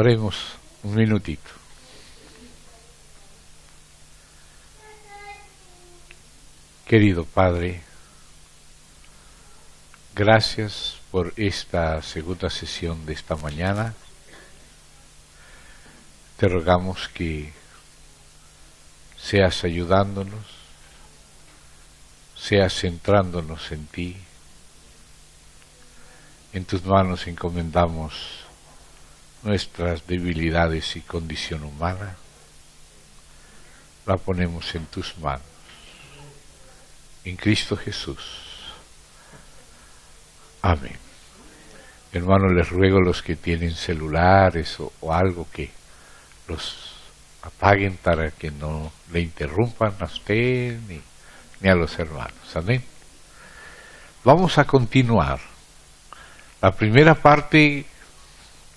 Oremos un minutito. Querido Padre, gracias por esta segunda sesión de esta mañana. Te rogamos que seas ayudándonos, seas centrándonos en ti. En tus manos encomendamos nuestras debilidades y condición humana. La ponemos en tus manos en Cristo Jesús. Amén. Hermanos, les ruego los que tienen celulares o, algo que los apaguen para que no le interrumpan a usted ni, ni a los hermanos. Amén. Vamos a continuar. La primera parte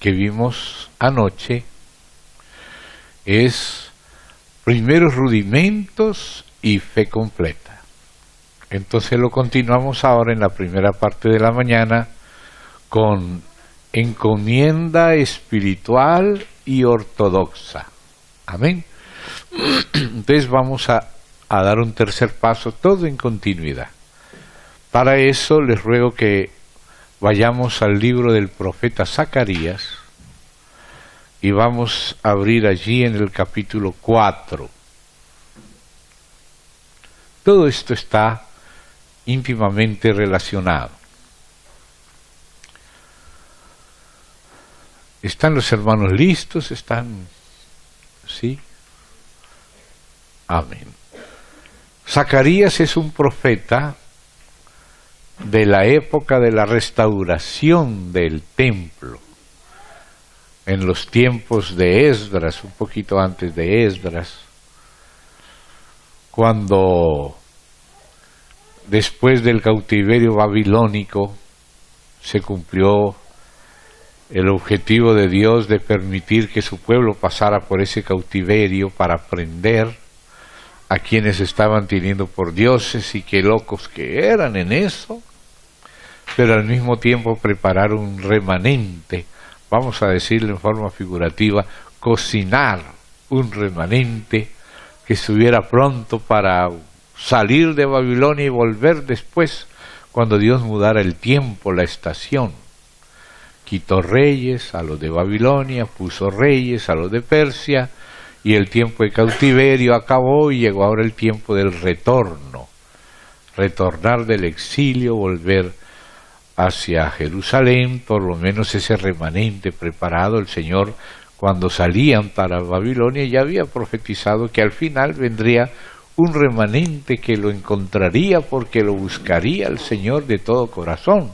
que vimos anoche es primeros rudimentos y fe completa. Entonces lo continuamos ahora en la primera parte de la mañana con encomienda espiritual y ortodoxa. Amén. Entonces vamos a, a, dar un tercer paso, todo en continuidad. Para eso les ruego que vayamos al libro del profeta Zacarías y vamos a abrir allí en el capítulo 4. Todo esto está íntimamente relacionado. ¿Están los hermanos listos? ¿Están? ¿Sí? Amén. Zacarías es un profeta de la época de la restauración del templo, en los tiempos de Esdras, un poquito antes de Esdras, cuando después del cautiverio babilónico se cumplió el objetivo de Dios de permitir que su pueblo pasara por ese cautiverio para aprender a quienes estaban teniendo por dioses y qué locos que eran en eso, pero al mismo tiempo preparar un remanente, vamos a decirlo en forma figurativa, cocinar un remanente que estuviera pronto para salir de Babilonia y volver después, cuando Dios mudara el tiempo, la estación. Quitó reyes a los de Babilonia, puso reyes a los de Persia, y el tiempo de cautiverio acabó y llegó ahora el tiempo del retorno. Retornar del exilio, volver hacia Jerusalén, por lo menos ese remanente preparado, el Señor cuando salían para Babilonia ya había profetizado que al final vendría un remanente que lo encontraría porque lo buscaría el Señor de todo corazón.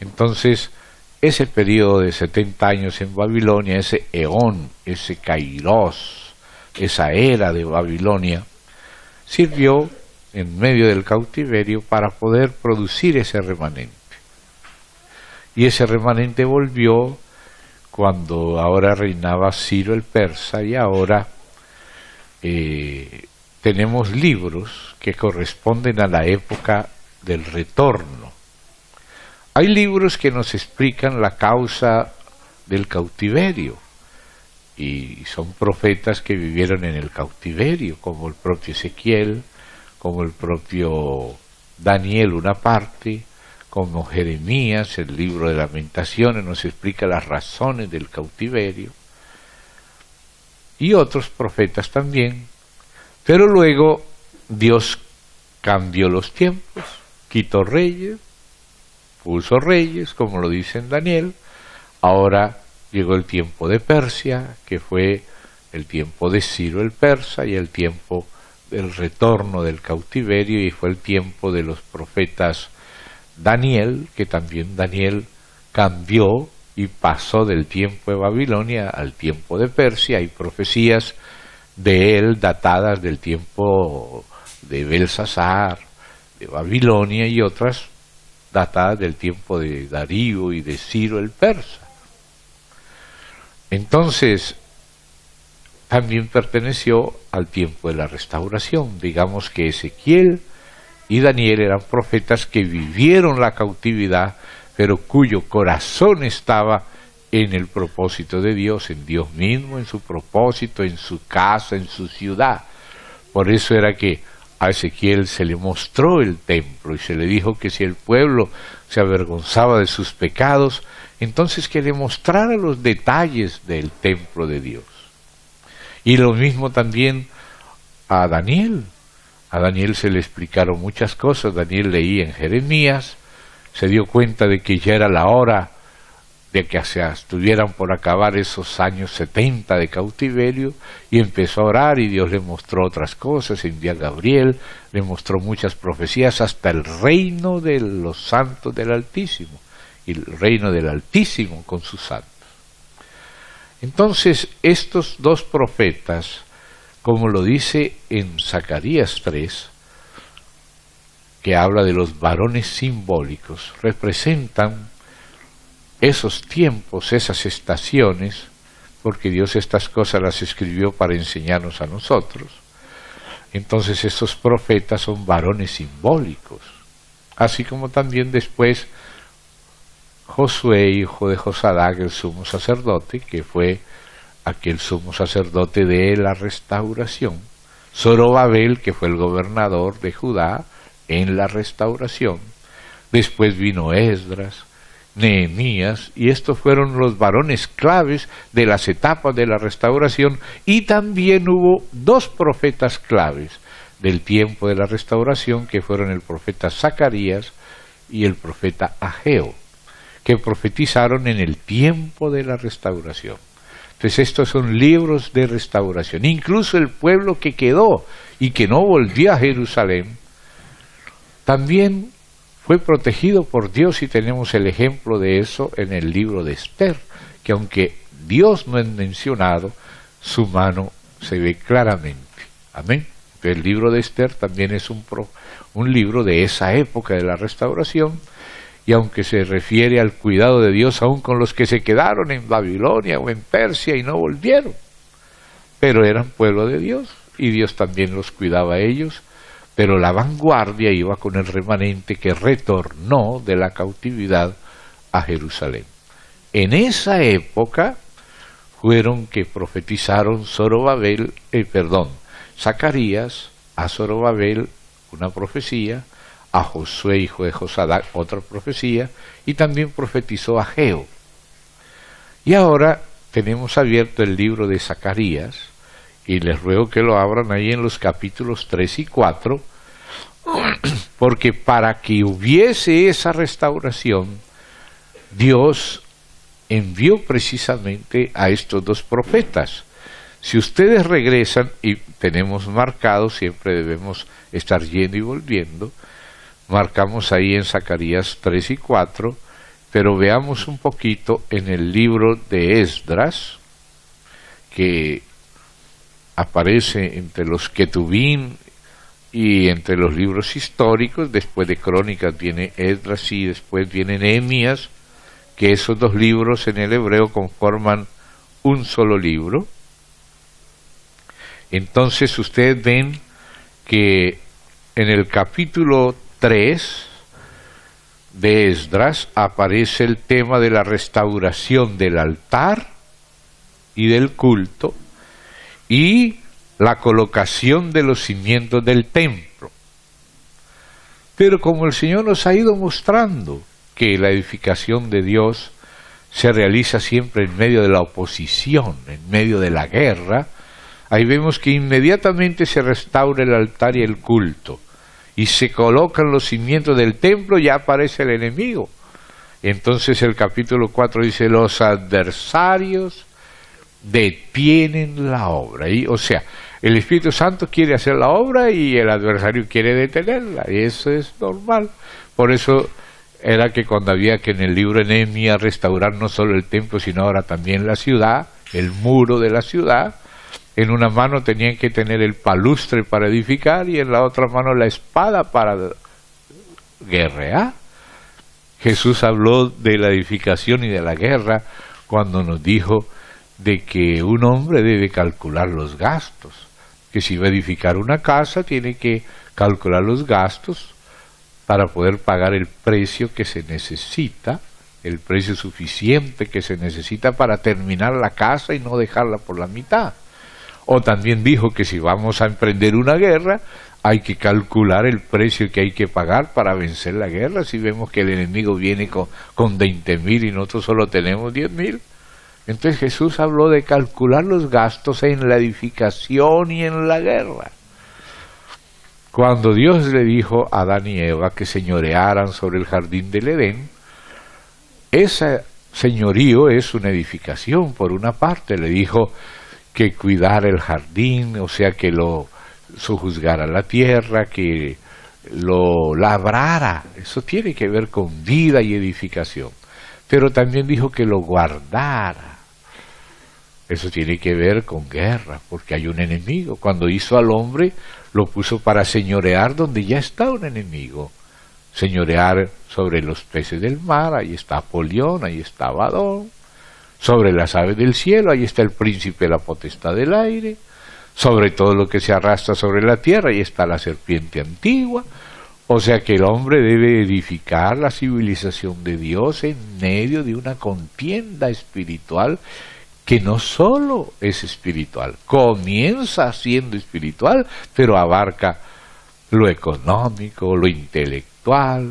Entonces, ese periodo de 70 años en Babilonia, ese eón, ese kairos, esa era de Babilonia, sirvió en medio del cautiverio para poder producir ese remanente. Y ese remanente volvió cuando ahora reinaba Ciro el persa y ahora eh, tenemos libros que corresponden a la época del retorno. Hay libros que nos explican la causa del cautiverio y son profetas que vivieron en el cautiverio, como el propio Ezequiel, como el propio Daniel una parte, como Jeremías, el libro de lamentaciones nos explica las razones del cautiverio, y otros profetas también pero luego Dios cambió los tiempos, quitó reyes, puso reyes, como lo dice en Daniel. Ahora llegó el tiempo de Persia, que fue el tiempo de Ciro el persa y el tiempo del retorno del cautiverio y fue el tiempo de los profetas Daniel, que también Daniel cambió y pasó del tiempo de Babilonia al tiempo de Persia. Hay profecías de él datadas del tiempo de Belsasar, de Babilonia y otras datadas del tiempo de Darío y de Ciro el persa. Entonces, también perteneció al tiempo de la restauración. Digamos que Ezequiel y Daniel eran profetas que vivieron la cautividad, pero cuyo corazón estaba en el propósito de Dios, en Dios mismo, en su propósito, en su casa, en su ciudad. Por eso era que a Ezequiel se le mostró el templo y se le dijo que si el pueblo se avergonzaba de sus pecados, entonces que le mostrara los detalles del templo de Dios. Y lo mismo también a Daniel. A Daniel se le explicaron muchas cosas. Daniel leía en Jeremías, se dio cuenta de que ya era la hora de que se estuvieran por acabar esos años 70 de cautiverio y empezó a orar y Dios le mostró otras cosas, en día Gabriel le mostró muchas profecías hasta el reino de los santos del Altísimo y el reino del Altísimo con sus santos. Entonces estos dos profetas, como lo dice en Zacarías 3, que habla de los varones simbólicos, representan esos tiempos, esas estaciones, porque Dios estas cosas las escribió para enseñarnos a nosotros. Entonces estos profetas son varones simbólicos, así como también después Josué, hijo de Josadac, el sumo sacerdote, que fue aquel sumo sacerdote de la restauración, Zorobabel, que fue el gobernador de Judá en la restauración, después vino Esdras, Nehemías, y estos fueron los varones claves de las etapas de la restauración, y también hubo dos profetas claves del tiempo de la restauración, que fueron el profeta Zacarías y el profeta Ageo, que profetizaron en el tiempo de la restauración. Entonces estos son libros de restauración. Incluso el pueblo que quedó y que no volvió a Jerusalén, también fue protegido por Dios y tenemos el ejemplo de eso en el libro de Esther, que aunque Dios no es mencionado, su mano se ve claramente. Amén. El libro de Esther también es un, un libro de esa época de la restauración, y aunque se refiere al cuidado de Dios aún con los que se quedaron en Babilonia o en Persia y no volvieron, pero eran pueblo de Dios y Dios también los cuidaba a ellos pero la vanguardia iba con el remanente que retornó de la cautividad a Jerusalén. En esa época fueron que profetizaron Zorobabel, eh, perdón, Zacarías a Zorobabel una profecía, a Josué hijo de Josadac otra profecía y también profetizó a Geo. Y ahora tenemos abierto el libro de Zacarías y les ruego que lo abran ahí en los capítulos 3 y 4, porque para que hubiese esa restauración, Dios envió precisamente a estos dos profetas. Si ustedes regresan, y tenemos marcado, siempre debemos estar yendo y volviendo, marcamos ahí en Zacarías 3 y 4, pero veamos un poquito en el libro de Esdras, que aparece entre los Ketubín y entre los libros históricos, después de Crónicas viene Esdras y después viene Nehemías, que esos dos libros en el hebreo conforman un solo libro. Entonces ustedes ven que en el capítulo 3 de Esdras aparece el tema de la restauración del altar y del culto y la colocación de los cimientos del templo. Pero como el Señor nos ha ido mostrando que la edificación de Dios se realiza siempre en medio de la oposición, en medio de la guerra, ahí vemos que inmediatamente se restaura el altar y el culto, y se colocan los cimientos del templo, ya aparece el enemigo. Entonces el capítulo 4 dice, los adversarios detienen la obra. Y, o sea, el Espíritu Santo quiere hacer la obra y el adversario quiere detenerla. Y eso es normal. Por eso era que cuando había que en el libro Enemia restaurar no solo el templo, sino ahora también la ciudad, el muro de la ciudad, en una mano tenían que tener el palustre para edificar y en la otra mano la espada para guerrear. Jesús habló de la edificación y de la guerra cuando nos dijo de que un hombre debe calcular los gastos, que si va a edificar una casa tiene que calcular los gastos para poder pagar el precio que se necesita el precio suficiente que se necesita para terminar la casa y no dejarla por la mitad. O también dijo que si vamos a emprender una guerra, hay que calcular el precio que hay que pagar para vencer la guerra. Si vemos que el enemigo viene con, con 20 mil y nosotros solo tenemos 10 mil. Entonces Jesús habló de calcular los gastos en la edificación y en la guerra. Cuando Dios le dijo a Adán y Eva que señorearan sobre el jardín del Edén, ese señorío es una edificación, por una parte, le dijo que cuidara el jardín, o sea, que lo sojuzgara la tierra, que lo labrara, eso tiene que ver con vida y edificación, pero también dijo que lo guardara, eso tiene que ver con guerra, porque hay un enemigo. Cuando hizo al hombre, lo puso para señorear donde ya está un enemigo. Señorear sobre los peces del mar, ahí está Polión, ahí está Badón. Sobre las aves del cielo, ahí está el príncipe de la potestad del aire. Sobre todo lo que se arrastra sobre la tierra, ahí está la serpiente antigua. O sea que el hombre debe edificar la civilización de Dios en medio de una contienda espiritual que no solo es espiritual, comienza siendo espiritual, pero abarca lo económico, lo intelectual,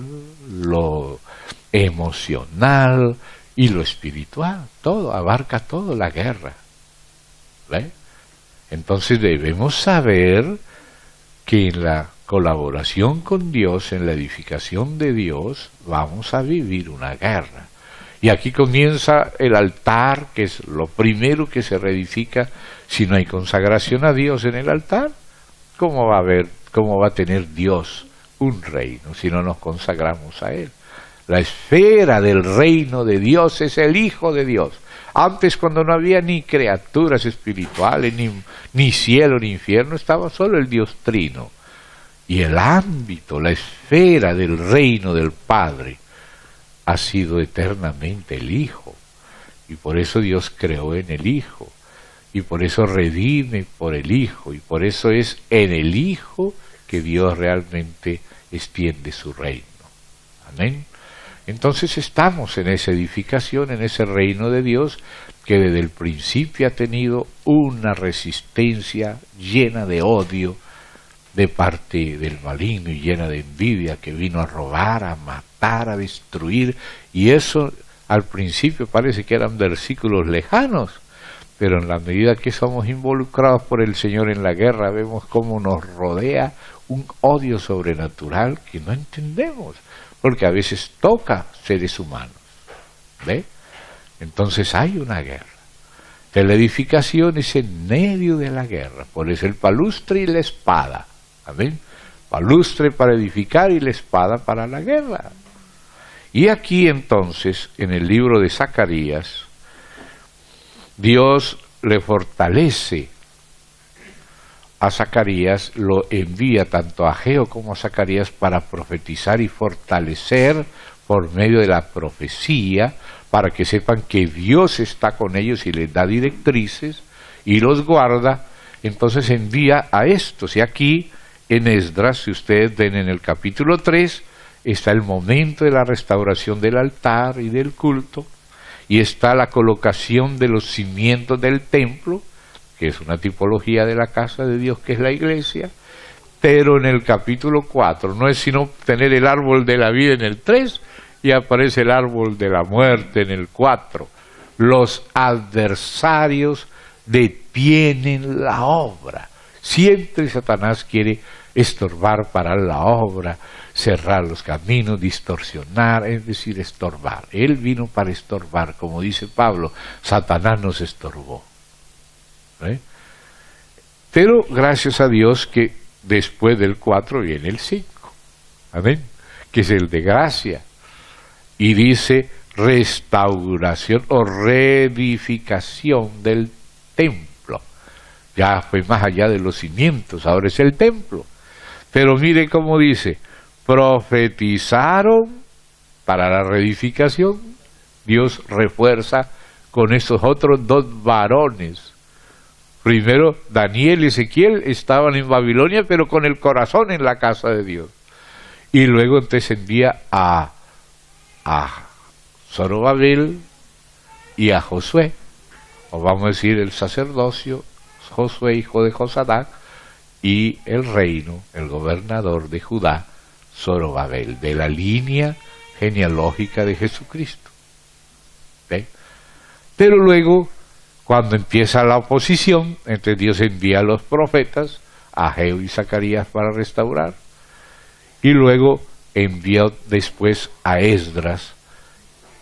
lo emocional y lo espiritual, todo, abarca todo la guerra. Entonces debemos saber que en la colaboración con Dios, en la edificación de Dios, vamos a vivir una guerra. Y aquí comienza el altar, que es lo primero que se reedifica si no hay consagración a Dios en el altar. ¿Cómo va a haber, cómo va a tener Dios un reino si no nos consagramos a Él? La esfera del reino de Dios es el Hijo de Dios. Antes cuando no había ni criaturas espirituales, ni, ni cielo, ni infierno, estaba solo el Dios trino. Y el ámbito, la esfera del reino del Padre ha sido eternamente el Hijo. Y por eso Dios creó en el Hijo. Y por eso redime por el Hijo. Y por eso es en el Hijo que Dios realmente extiende su reino. Amén. Entonces estamos en esa edificación, en ese reino de Dios que desde el principio ha tenido una resistencia llena de odio de parte del maligno y llena de envidia que vino a robar, a matar, a destruir. Y eso al principio parece que eran versículos lejanos, pero en la medida que somos involucrados por el Señor en la guerra, vemos cómo nos rodea un odio sobrenatural que no entendemos, porque a veces toca seres humanos. ¿Ve? Entonces hay una guerra. la edificación es en medio de la guerra, por eso el palustre y la espada Amén. Palustre para edificar y la espada para la guerra. Y aquí entonces, en el libro de Zacarías, Dios le fortalece a Zacarías, lo envía tanto a Geo como a Zacarías para profetizar y fortalecer por medio de la profecía, para que sepan que Dios está con ellos y les da directrices y los guarda. Entonces envía a estos. Y aquí en Esdras, si ustedes ven en el capítulo 3, está el momento de la restauración del altar y del culto, y está la colocación de los cimientos del templo, que es una tipología de la casa de Dios, que es la iglesia, pero en el capítulo 4 no es sino tener el árbol de la vida en el 3 y aparece el árbol de la muerte en el 4. Los adversarios detienen la obra. Siempre Satanás quiere estorbar para la obra, cerrar los caminos, distorsionar, es decir, estorbar. Él vino para estorbar, como dice Pablo, Satanás nos estorbó. ¿Eh? Pero gracias a Dios que después del 4 viene el 5. Amén. Que es el de gracia. Y dice restauración o reedificación del templo. Ya fue más allá de los cimientos, ahora es el templo. Pero mire cómo dice, profetizaron para la reedificación. Dios refuerza con esos otros dos varones. Primero, Daniel y Ezequiel estaban en Babilonia, pero con el corazón en la casa de Dios. Y luego envía a, a Zorobabel y a Josué, o vamos a decir el sacerdocio, Josué hijo de Josadac, y el reino, el gobernador de Judá, Zorobabel, de la línea genealógica de Jesucristo. Pero luego, cuando empieza la oposición, entre Dios envía a los profetas, a Geo y Zacarías para restaurar, y luego envió después a Esdras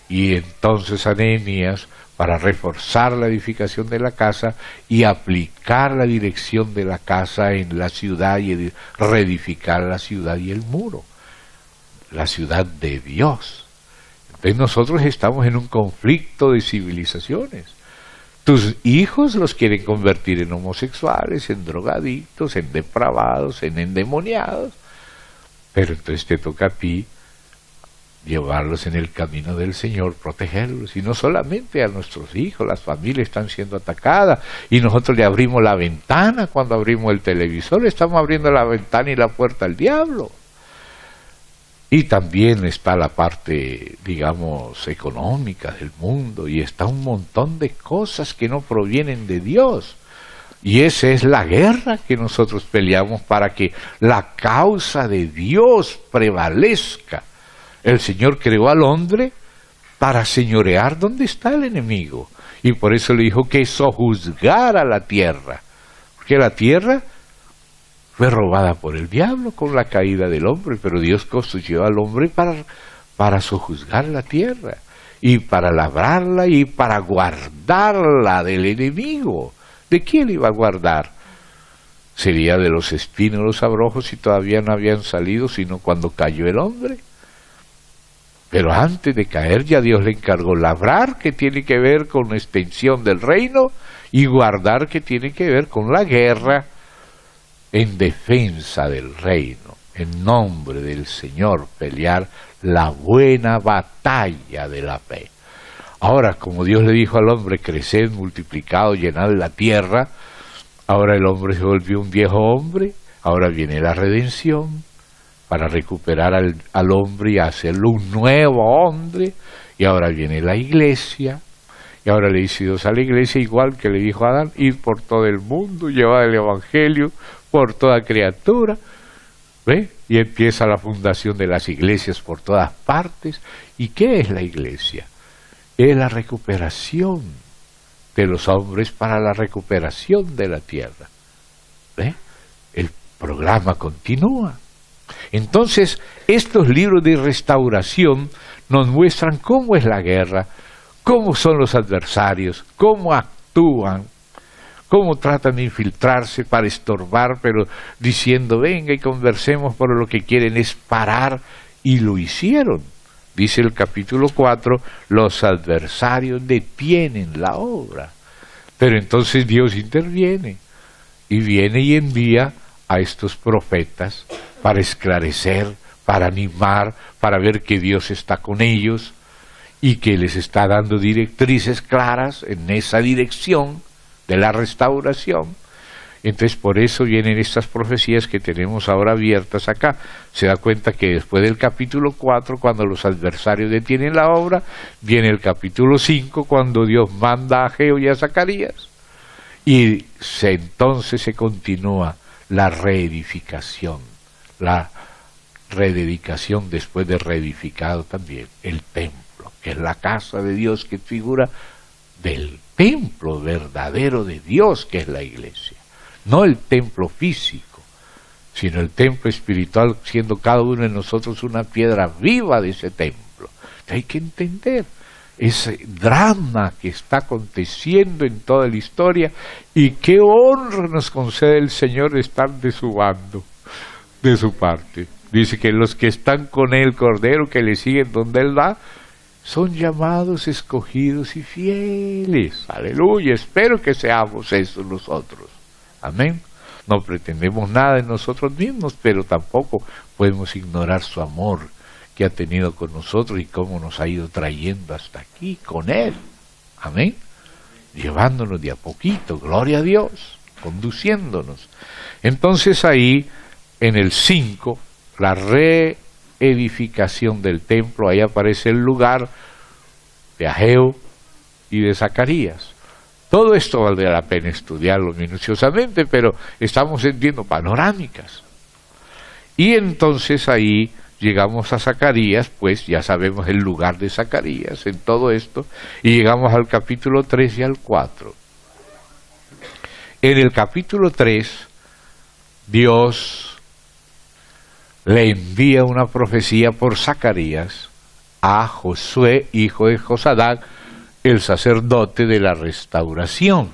y entonces a Nehemías para reforzar la edificación de la casa y aplicar la dirección de la casa en la ciudad y reedificar la ciudad y el muro, la ciudad de Dios. Entonces nosotros estamos en un conflicto de civilizaciones. Tus hijos los quieren convertir en homosexuales, en drogadictos, en depravados, en endemoniados, pero entonces te toca a ti llevarlos en el camino del Señor, protegerlos, y no solamente a nuestros hijos, las familias están siendo atacadas, y nosotros le abrimos la ventana cuando abrimos el televisor, estamos abriendo la ventana y la puerta al diablo. Y también está la parte, digamos, económica del mundo, y está un montón de cosas que no provienen de Dios. Y esa es la guerra que nosotros peleamos para que la causa de Dios prevalezca el Señor creó al hombre para señorear donde está el enemigo. Y por eso le dijo que sojuzgara la tierra. Porque la tierra fue robada por el diablo con la caída del hombre, pero Dios construyó al hombre para, para sojuzgar la tierra y para labrarla y para guardarla del enemigo. ¿De quién iba a guardar? Sería de los espinos, los abrojos, y todavía no habían salido, sino cuando cayó el hombre. Pero antes de caer ya Dios le encargó labrar, que tiene que ver con la extensión del reino, y guardar, que tiene que ver con la guerra en defensa del reino, en nombre del Señor, pelear la buena batalla de la fe. Ahora, como Dios le dijo al hombre, crecer, multiplicado, llenad la tierra, ahora el hombre se volvió un viejo hombre, ahora viene la redención, para recuperar al, al, hombre y hacerlo un nuevo hombre. Y ahora viene la iglesia. Y ahora le dice Dios a la iglesia, igual que le dijo a Adán, ir por todo el mundo, llevar el evangelio por toda criatura. ¿Ve? Y empieza la fundación de las iglesias por todas partes. ¿Y qué es la iglesia? Es la recuperación de los hombres para la recuperación de la tierra. ¿Ve? El programa continúa. Entonces, estos libros de restauración nos muestran cómo es la guerra, cómo son los adversarios, cómo actúan, cómo tratan de infiltrarse para estorbar, pero diciendo, venga y conversemos, pero lo que quieren es parar, y lo hicieron. Dice el capítulo 4, los adversarios detienen la obra. Pero entonces Dios interviene y viene y envía a estos profetas para esclarecer, para animar, para ver que Dios está con ellos y que les está dando directrices claras en esa dirección de la restauración. Entonces por eso vienen estas profecías que tenemos ahora abiertas acá. Se da cuenta que después del capítulo 4, cuando los adversarios detienen la obra, viene el capítulo 5, cuando Dios manda a Geo y a Zacarías. Y entonces se continúa la reedificación la rededicación después de reedificado también el templo, que es la casa de Dios que figura del templo verdadero de Dios que es la iglesia, no el templo físico, sino el templo espiritual siendo cada uno de nosotros una piedra viva de ese templo. Hay que entender ese drama que está aconteciendo en toda la historia y qué honra nos concede el Señor estar de su bando de su parte. Dice que los que están con el Cordero, que le siguen donde Él va, son llamados, escogidos y fieles. Aleluya, espero que seamos eso nosotros. Amén. No pretendemos nada en nosotros mismos, pero tampoco podemos ignorar su amor que ha tenido con nosotros y cómo nos ha ido trayendo hasta aquí con Él. Amén. Llevándonos de a poquito, gloria a Dios, conduciéndonos. Entonces ahí en el 5, la reedificación del templo, ahí aparece el lugar de Ageo y de Zacarías. Todo esto valdría la pena estudiarlo minuciosamente, pero estamos entendiendo panorámicas. Y entonces ahí llegamos a Zacarías, pues ya sabemos el lugar de Zacarías en todo esto, y llegamos al capítulo 3 y al 4. En el capítulo 3, Dios le envía una profecía por Zacarías a Josué, hijo de Josadac, el sacerdote de la restauración,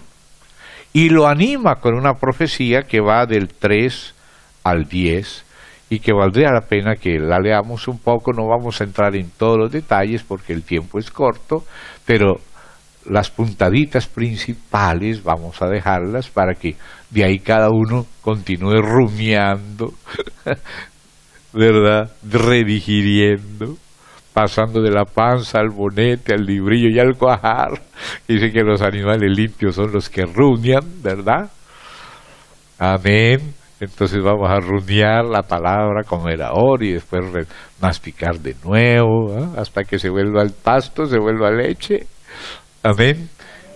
y lo anima con una profecía que va del 3 al 10 y que valdría la pena que la leamos un poco, no vamos a entrar en todos los detalles porque el tiempo es corto, pero las puntaditas principales vamos a dejarlas para que de ahí cada uno continúe rumiando, ¿verdad? Redigiriendo, pasando de la panza al bonete, al librillo y al cuajar. Dice que los animales limpios son los que rumian, ¿verdad? Amén. Entonces vamos a runear la palabra como era ahora y después masticar de nuevo ¿eh? hasta que se vuelva al pasto, se vuelva leche. Amén.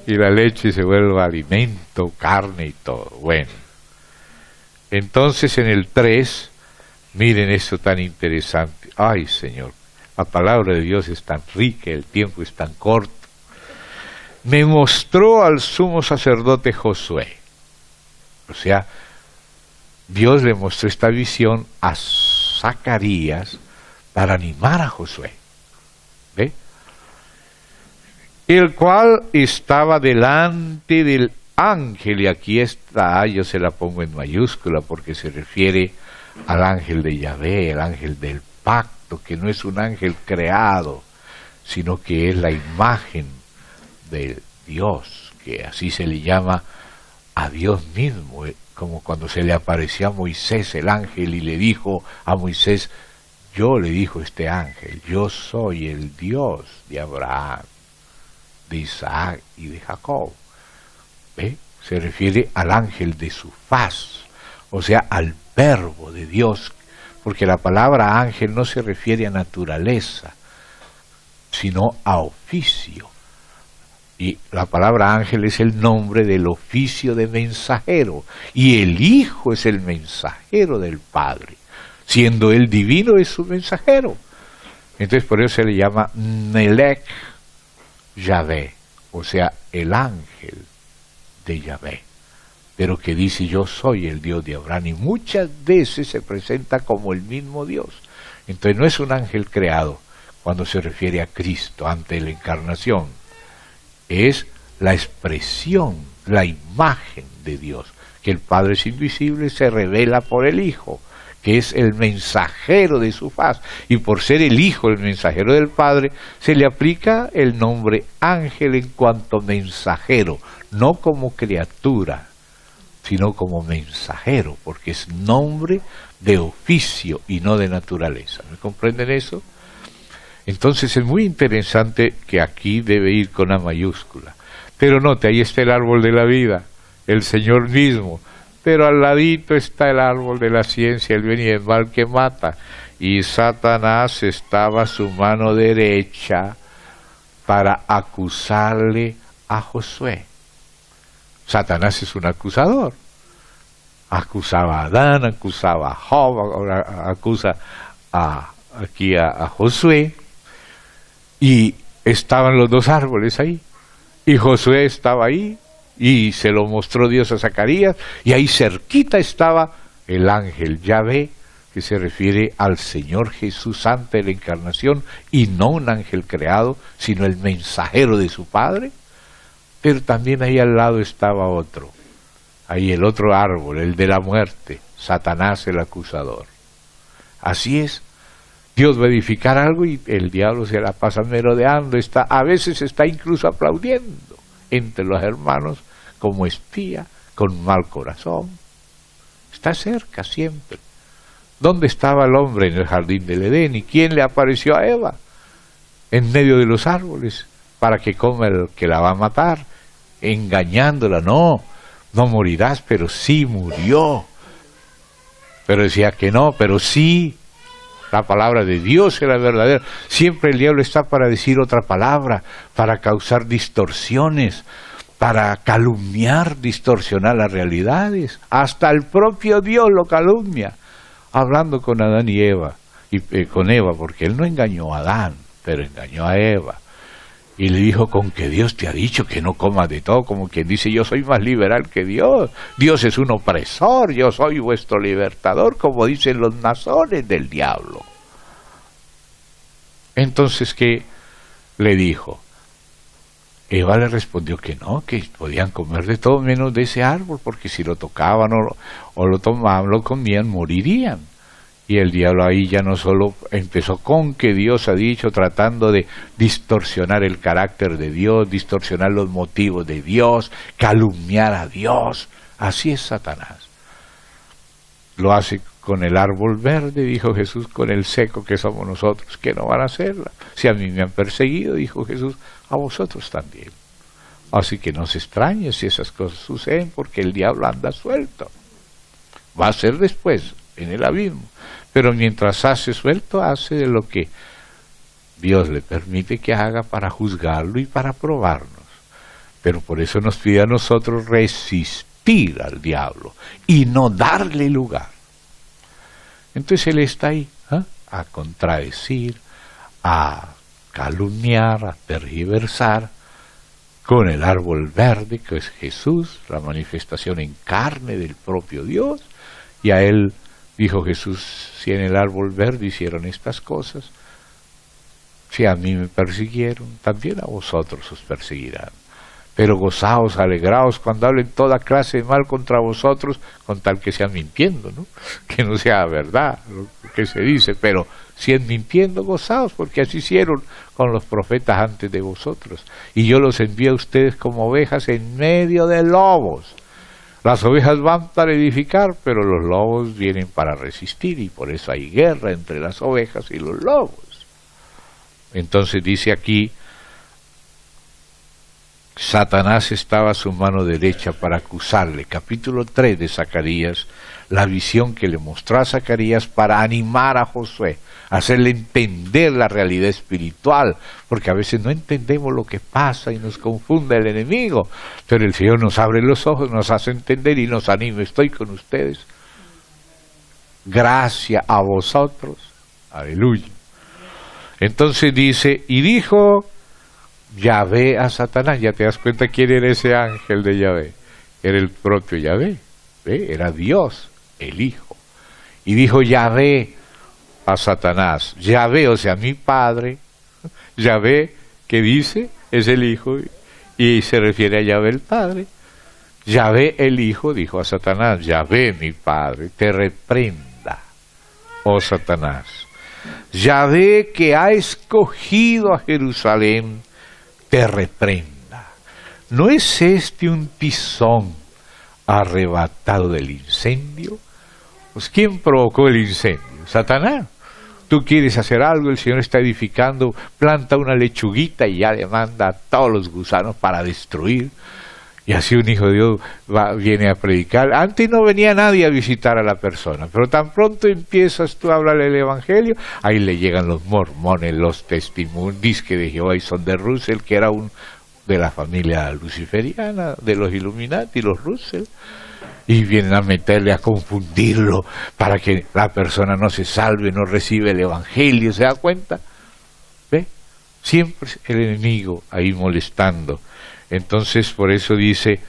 Y la leche se vuelva alimento, carne y todo. Bueno. Entonces en el 3, miren esto tan interesante. Ay Señor, la palabra de Dios es tan rica, el tiempo es tan corto. Me mostró al sumo sacerdote Josué. O sea, Dios le mostró esta visión a Zacarías para animar a Josué. ¿Ve? El cual estaba delante del ángel, y aquí está, yo se la pongo en mayúscula porque se refiere al ángel de Yahvé, el ángel del pacto, que no es un ángel creado, sino que es la imagen de Dios, que así se le llama a Dios mismo, como cuando se le apareció a Moisés el ángel y le dijo a Moisés, yo le dijo este ángel, yo soy el Dios de Abraham, de Isaac y de Jacob. Se refiere al ángel de su faz, o sea, al verbo de Dios, porque la palabra ángel no se refiere a naturaleza, sino a oficio. Y la palabra ángel es el nombre del oficio de mensajero. Y el Hijo es el mensajero del Padre. Siendo el divino es su mensajero. Entonces por eso se le llama Nelek Yahvé. O sea, el ángel de Yahvé. Pero que dice yo soy el Dios de Abraham. Y muchas veces se presenta como el mismo Dios. Entonces no es un ángel creado cuando se refiere a Cristo ante la encarnación es la expresión, la imagen de Dios, que el Padre es invisible se revela por el Hijo, que es el mensajero de su faz, y por ser el Hijo el mensajero del Padre, se le aplica el nombre ángel en cuanto mensajero, no como criatura, sino como mensajero, porque es nombre de oficio y no de naturaleza. ¿Me comprenden eso? Entonces es muy interesante que aquí debe ir con A mayúscula. Pero note, ahí está el árbol de la vida, el Señor mismo. Pero al ladito está el árbol de la ciencia, el bien y el mal que mata. Y Satanás estaba a su mano derecha para acusarle a Josué. Satanás es un acusador. Acusaba a Adán, acusaba a Job, ahora acusa a, aquí a Josué y estaban los dos árboles ahí. Y Josué estaba ahí y se lo mostró Dios a Zacarías y ahí cerquita estaba el ángel Yahvé que se refiere al Señor Jesús ante la encarnación y no un ángel creado, sino el mensajero de su Padre. Pero también ahí al lado estaba otro, ahí el otro árbol, el de la muerte, Satanás el acusador. Así es, Dios va a edificar algo y el diablo se la pasa merodeando, está, a veces está incluso aplaudiendo entre los hermanos como espía, con mal corazón. Está cerca siempre. ¿Dónde estaba el hombre en el jardín del Edén? ¿Y quién le apareció a Eva? En medio de los árboles, para que coma el que la va a matar, engañándola. No, no morirás, pero sí murió. Pero decía que no, pero sí la palabra de Dios es la verdadera. Siempre el diablo está para decir otra palabra, para causar distorsiones, para calumniar, distorsionar las realidades. Hasta el propio Dios lo calumnia, hablando con Adán y Eva, y eh, con Eva, porque él no engañó a Adán, pero engañó a Eva. Y le dijo, con que Dios te ha dicho que no comas de todo, como quien dice, yo soy más liberal que Dios. Dios es un opresor, yo soy vuestro libertador, como dicen los nazones del diablo. Entonces, ¿qué le dijo? Eva le respondió que no, que podían comer de todo menos de ese árbol, porque si lo tocaban o, o lo tomaban, lo comían, morirían. Y el diablo ahí ya no solo empezó con que Dios ha dicho, tratando de distorsionar el carácter de Dios, distorsionar los motivos de Dios, calumniar a Dios. Así es Satanás. Lo hace con el árbol verde, dijo Jesús, con el seco que somos nosotros, que no van a hacerla. Si a mí me han perseguido, dijo Jesús, a vosotros también. Así que no se extrañe si esas cosas suceden, porque el diablo anda suelto. Va a ser después, en el abismo. Pero mientras hace suelto, hace de lo que Dios le permite que haga para juzgarlo y para probarnos. Pero por eso nos pide a nosotros resistir al diablo y no darle lugar. Entonces él está ahí ¿eh? a contradecir, a calumniar, a tergiversar con el árbol verde que es Jesús, la manifestación en carne del propio Dios, y a él Dijo Jesús, si en el árbol verde hicieron estas cosas, si a mí me persiguieron, también a vosotros os perseguirán. Pero gozaos, alegraos cuando hablen toda clase de mal contra vosotros, con tal que sean mintiendo, ¿no? Que no sea verdad lo que se dice, pero si es mintiendo, gozaos, porque así hicieron con los profetas antes de vosotros. Y yo los envío a ustedes como ovejas en medio de lobos. Las ovejas van para edificar, pero los lobos vienen para resistir y por eso hay guerra entre las ovejas y los lobos. Entonces dice aquí, Satanás estaba a su mano derecha para acusarle. Capítulo 3 de Zacarías, la visión que le mostró a Zacarías para animar a Josué, hacerle entender la realidad espiritual, porque a veces no entendemos lo que pasa y nos confunde el enemigo, pero el Señor nos abre los ojos, nos hace entender y nos anima. Estoy con ustedes. Gracias a vosotros. Aleluya. Entonces dice, y dijo Yahvé a Satanás. Ya te das cuenta quién era ese ángel de Yahvé. Era el propio Yahvé. Era Dios, el Hijo. Y dijo Yahvé a Satanás. Yahvé, o sea, mi Padre. Yahvé, que dice, es el Hijo. Y se refiere a Yahvé el Padre. Yahvé el Hijo dijo a Satanás, Yahvé mi Padre, te reprenda, oh Satanás. Yahvé que ha escogido a Jerusalén te reprenda. ¿No es este un tizón arrebatado del incendio? Pues ¿quién provocó el incendio? Satanás. Tú quieres hacer algo, el Señor está edificando, planta una lechuguita y ya le manda a todos los gusanos para destruir. Y así un hijo de Dios viene a predicar. Antes no venía nadie a visitar a la persona, pero tan pronto empiezas tú a hablarle el Evangelio, ahí le llegan los mormones, los testimonios que de Jehová y son de Russell, que era un de la familia luciferiana, de los Illuminati, los Russell, y vienen a meterle, a confundirlo, para que la persona no se salve, no recibe el Evangelio, ¿se da cuenta? ¿Ve? Siempre el enemigo ahí molestando entonces por eso dice,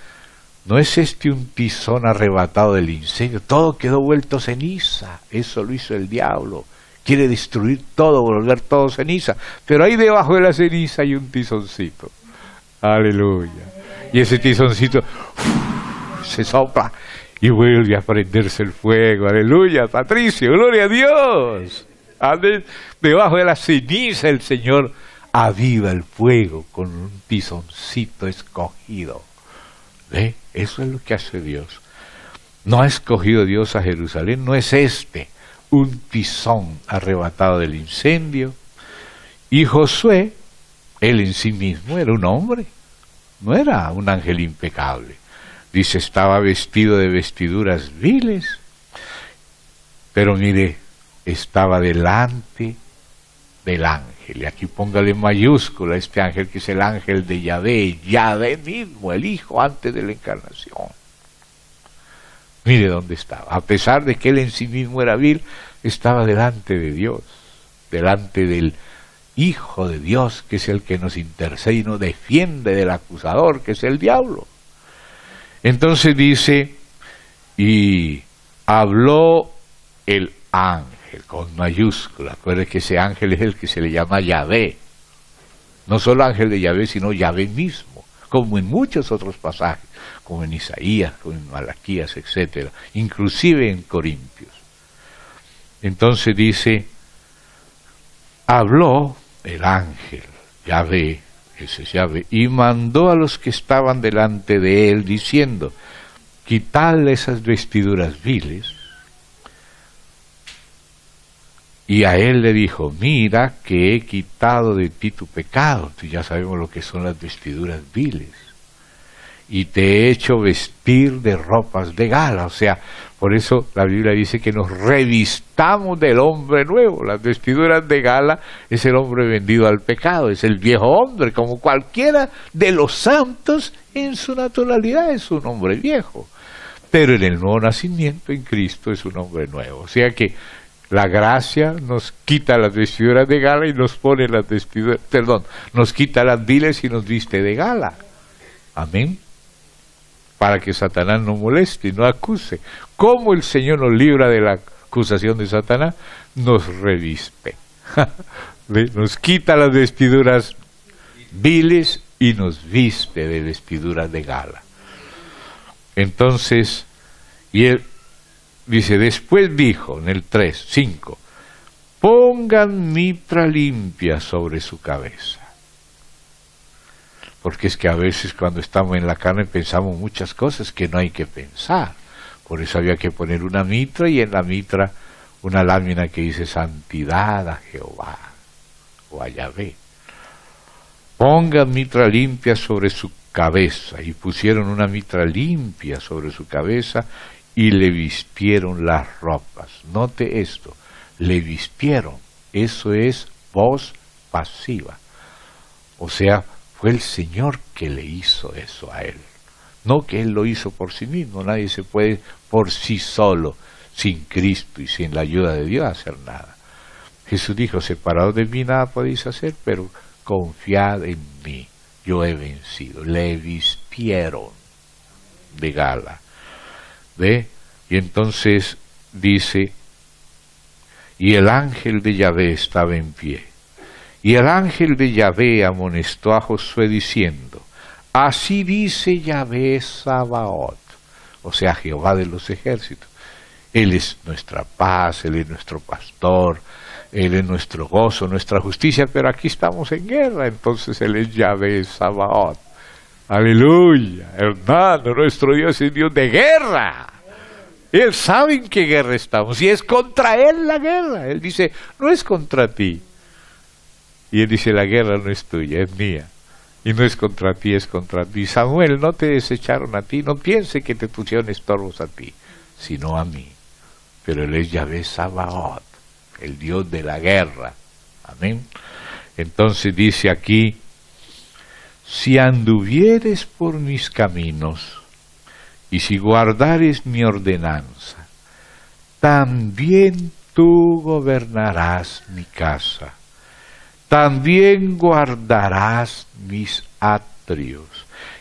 no es este un tizón arrebatado del incendio, todo quedó vuelto ceniza, eso lo hizo el diablo, quiere destruir todo, volver todo ceniza, pero ahí debajo de la ceniza hay un tizoncito, aleluya, y ese tizoncito se sopla y vuelve a prenderse el fuego, aleluya, Patricio, gloria a Dios, debajo de la ceniza el Señor aviva el fuego con un tizoncito escogido. ¿Ve? Eso es lo que hace Dios. No ha escogido Dios a Jerusalén, no es este un tizón arrebatado del incendio. Y Josué, él en sí mismo era un hombre, no era un ángel impecable. Dice, estaba vestido de vestiduras viles. Pero mire, estaba delante del ángel. Y aquí póngale mayúscula este ángel que es el ángel de Yahvé, Yahvé mismo, el Hijo antes de la encarnación. Mire dónde estaba. A pesar de que él en sí mismo era vil, estaba delante de Dios, delante del Hijo de Dios, que es el que nos intercede y nos defiende del acusador, que es el diablo. Entonces dice, y habló el ángel con mayúscula. Acuérdense que ese ángel es el que se le llama Yahvé. No solo ángel de Yahvé, sino Yahvé mismo, como en muchos otros pasajes, como en Isaías, como en Malaquías, etc. Inclusive en Corintios. Entonces dice, habló el ángel, Yahvé, ese es Yahvé, y mandó a los que estaban delante de él diciendo, quitadle esas vestiduras viles. Y a él le dijo, mira que he quitado de ti tu pecado, ya sabemos lo que son las vestiduras viles, y te he hecho vestir de ropas de gala, o sea, por eso la Biblia dice que nos revistamos del hombre nuevo. Las vestiduras de gala es el hombre vendido al pecado, es el viejo hombre, como cualquiera de los santos en su naturalidad es un hombre viejo. Pero en el nuevo nacimiento en Cristo es un hombre nuevo. O sea que la gracia nos quita las vestiduras de gala y nos pone las vestiduras, perdón, nos quita las viles y nos viste de gala. Amén para que Satanás no moleste y no acuse. ¿Cómo el Señor nos libra de la acusación de Satanás? Nos reviste. nos quita las vestiduras viles y nos viste de vestiduras de gala. Entonces, y él dice, después dijo en el 3, 5, pongan mitra limpia sobre su cabeza porque es que a veces cuando estamos en la carne pensamos muchas cosas que no hay que pensar. Por eso había que poner una mitra y en la mitra una lámina que dice santidad a Jehová o a Yahvé. Pongan mitra limpia sobre su cabeza y pusieron una mitra limpia sobre su cabeza y le vistieron las ropas. Note esto, le vistieron. Eso es voz pasiva. O sea, fue el Señor que le hizo eso a él. No que él lo hizo por sí mismo. Nadie se puede por sí solo, sin Cristo y sin la ayuda de Dios, hacer nada. Jesús dijo, separado de mí nada podéis hacer, pero confiad en mí. Yo he vencido. Le vistieron de gala. ¿Ve? Y entonces dice, y el ángel de Yahvé estaba en pie y el ángel de Yahvé amonestó a Josué diciendo, Así dice Yahvé Sabaoth, o sea, Jehová de los ejércitos. Él es nuestra paz, Él es nuestro pastor, Él es nuestro gozo, nuestra justicia, pero aquí estamos en guerra, entonces Él es Yahvé Sabaoth. Aleluya, hermano, nuestro Dios es Dios de guerra. Él sabe en qué guerra estamos y es contra Él la guerra. Él dice, no es contra ti, y él dice, la guerra no es tuya, es mía. Y no es contra ti, es contra ti. Samuel, no te desecharon a ti, no piense que te pusieron estorbos a ti, sino a mí. Pero él es Yahvé Sabaoth, el Dios de la guerra. Amén. Entonces dice aquí, si anduvieres por mis caminos y si guardares mi ordenanza, también tú gobernarás mi casa también guardarás mis atrios.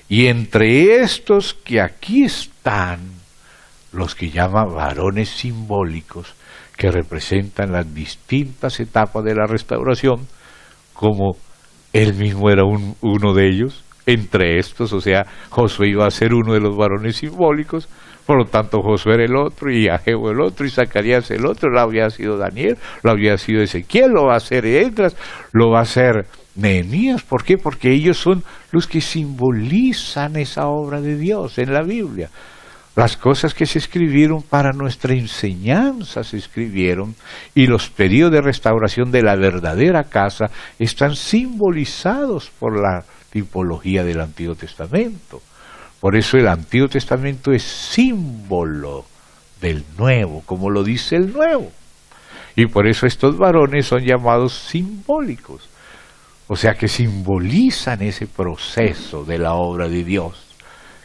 Y entre estos que aquí están, los que llaman varones simbólicos, que representan las distintas etapas de la restauración, como él mismo era uno de ellos, entre estos, o sea, Josué iba a ser uno de los varones simbólicos, por lo tanto, Josué era el otro, y Ageo el otro, y Zacarías el otro, lo había sido Daniel, lo había sido Ezequiel, lo va a ser Edras, lo va a ser Nehemías. ¿Por qué? Porque ellos son los que simbolizan esa obra de Dios en la Biblia. Las cosas que se escribieron para nuestra enseñanza se escribieron y los periodos de restauración de la verdadera casa están simbolizados por la tipología del Antiguo Testamento. Por eso el Antiguo Testamento es símbolo del Nuevo, como lo dice el Nuevo. Y por eso estos varones son llamados simbólicos. O sea que simbolizan ese proceso de la obra de Dios.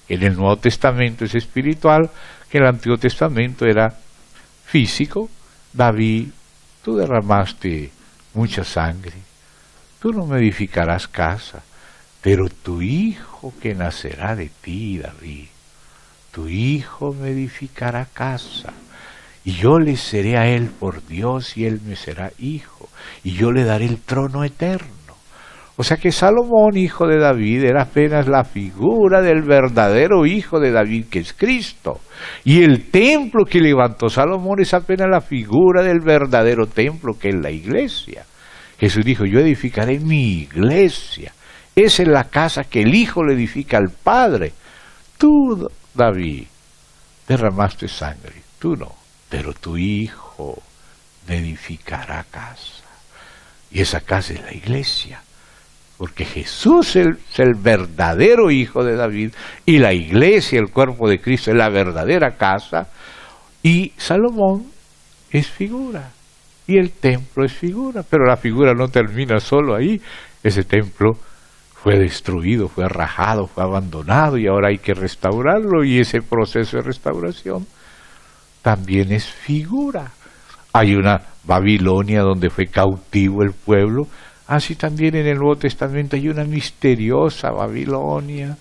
En el Nuevo Testamento es espiritual, que el Antiguo Testamento era físico. David, tú derramaste mucha sangre, tú no me edificarás casa, pero tu hijo que nacerá de ti, David, tu hijo me edificará casa, y yo le seré a él por Dios y él me será hijo, y yo le daré el trono eterno. O sea que Salomón, hijo de David, era apenas la figura del verdadero hijo de David, que es Cristo. Y el templo que levantó Salomón es apenas la figura del verdadero templo, que es la iglesia. Jesús dijo, yo edificaré mi iglesia. Esa es la casa que el Hijo le edifica al Padre. Tú, David, derramaste sangre, tú no, pero tu Hijo me edificará casa. Y esa casa es la iglesia porque Jesús es el, verdadero Hijo de David y la iglesia, el cuerpo de Cristo, es la verdadera casa y Salomón es figura y el templo es figura, pero la figura no termina solo ahí, ese templo fue destruido, fue rajado, fue abandonado y ahora hay que restaurarlo y ese proceso de restauración también es figura. Hay una Babilonia donde fue cautivo el pueblo, Así también en el Nuevo Testamento hay una misteriosa Babilonia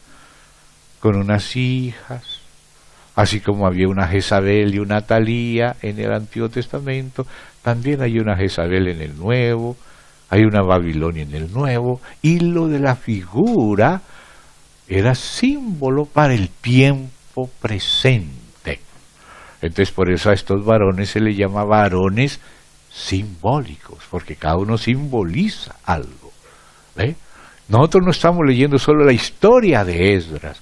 con unas hijas, así como había una Jezabel y una Talía en el Antiguo Testamento, también hay una Jezabel en el Nuevo, hay una Babilonia en el Nuevo, y lo de la figura era símbolo para el tiempo presente. Entonces por eso a estos varones se les llama varones simbólicos, porque cada uno simboliza algo. Nosotros no estamos leyendo solo la historia de Esdras,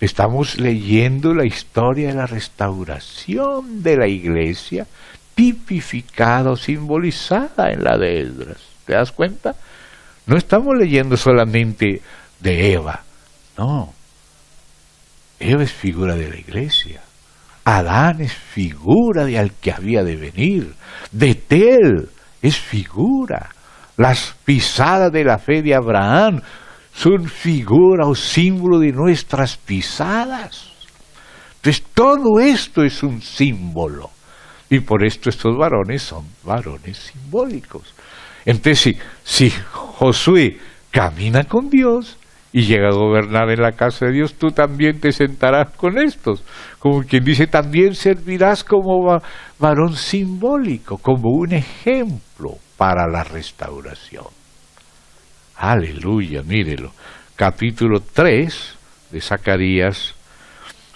estamos leyendo la historia de la restauración de la iglesia, tipificada o simbolizada en la de Esdras. ¿Te das cuenta? No estamos leyendo solamente de Eva, no. Eva es figura de la iglesia. Adán es figura de al que había de venir. Betel es figura. Las pisadas de la fe de Abraham son figura o símbolo de nuestras pisadas. Entonces todo esto es un símbolo. Y por esto estos varones son varones simbólicos. Entonces si, si Josué camina con Dios, y llega a gobernar en la casa de Dios, tú también te sentarás con estos. Como quien dice, también servirás como varón simbólico, como un ejemplo para la restauración. Aleluya, mírelo. Capítulo 3 de Zacarías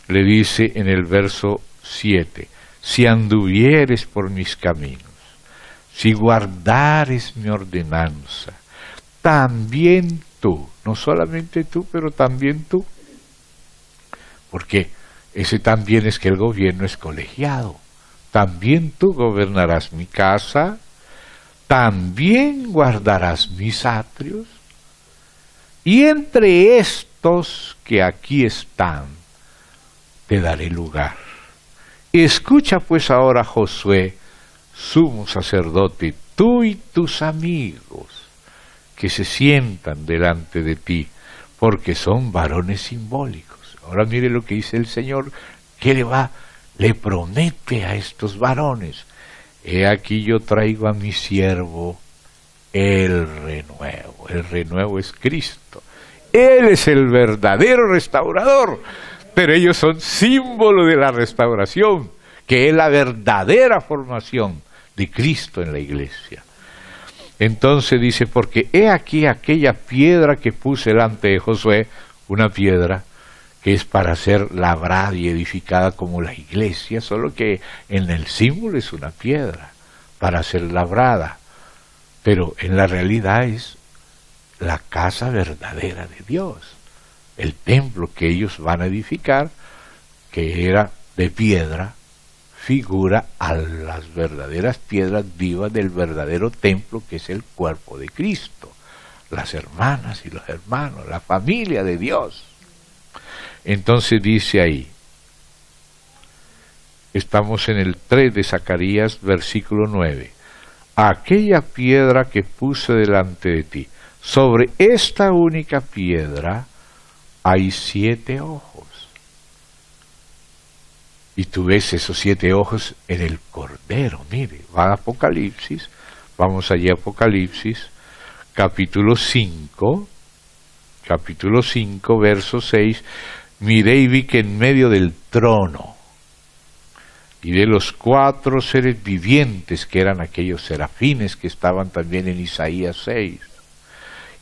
le dice en el verso 7, si anduvieres por mis caminos, si guardares mi ordenanza, también tú, no solamente tú, pero también tú. Porque ese también es que el gobierno es colegiado. También tú gobernarás mi casa, también guardarás mis atrios, y entre estos que aquí están, te daré lugar. Escucha pues ahora, Josué, sumo sacerdote, tú y tus amigos, que se sientan delante de ti, porque son varones simbólicos. Ahora mire lo que dice el Señor, que le va, le promete a estos varones. He aquí yo traigo a mi siervo el renuevo. El renuevo es Cristo. Él es el verdadero restaurador, pero ellos son símbolo de la restauración, que es la verdadera formación de Cristo en la iglesia. Entonces dice, porque he aquí aquella piedra que puse delante de Josué, una piedra que es para ser labrada y edificada como la iglesia, solo que en el símbolo es una piedra para ser labrada, pero en la realidad es la casa verdadera de Dios, el templo que ellos van a edificar, que era de piedra, figura a las verdaderas piedras vivas del verdadero templo que es el cuerpo de Cristo, las hermanas y los hermanos, la familia de Dios. Entonces dice ahí, estamos en el 3 de Zacarías, versículo 9, aquella piedra que puse delante de ti. Sobre esta única piedra hay siete ojos. Y tú ves esos siete ojos en el Cordero. Mire, va a Apocalipsis. Vamos allí a Apocalipsis, capítulo 5, capítulo 5, verso 6. Miré y vi que en medio del trono y de los cuatro seres vivientes que eran aquellos serafines que estaban también en Isaías 6,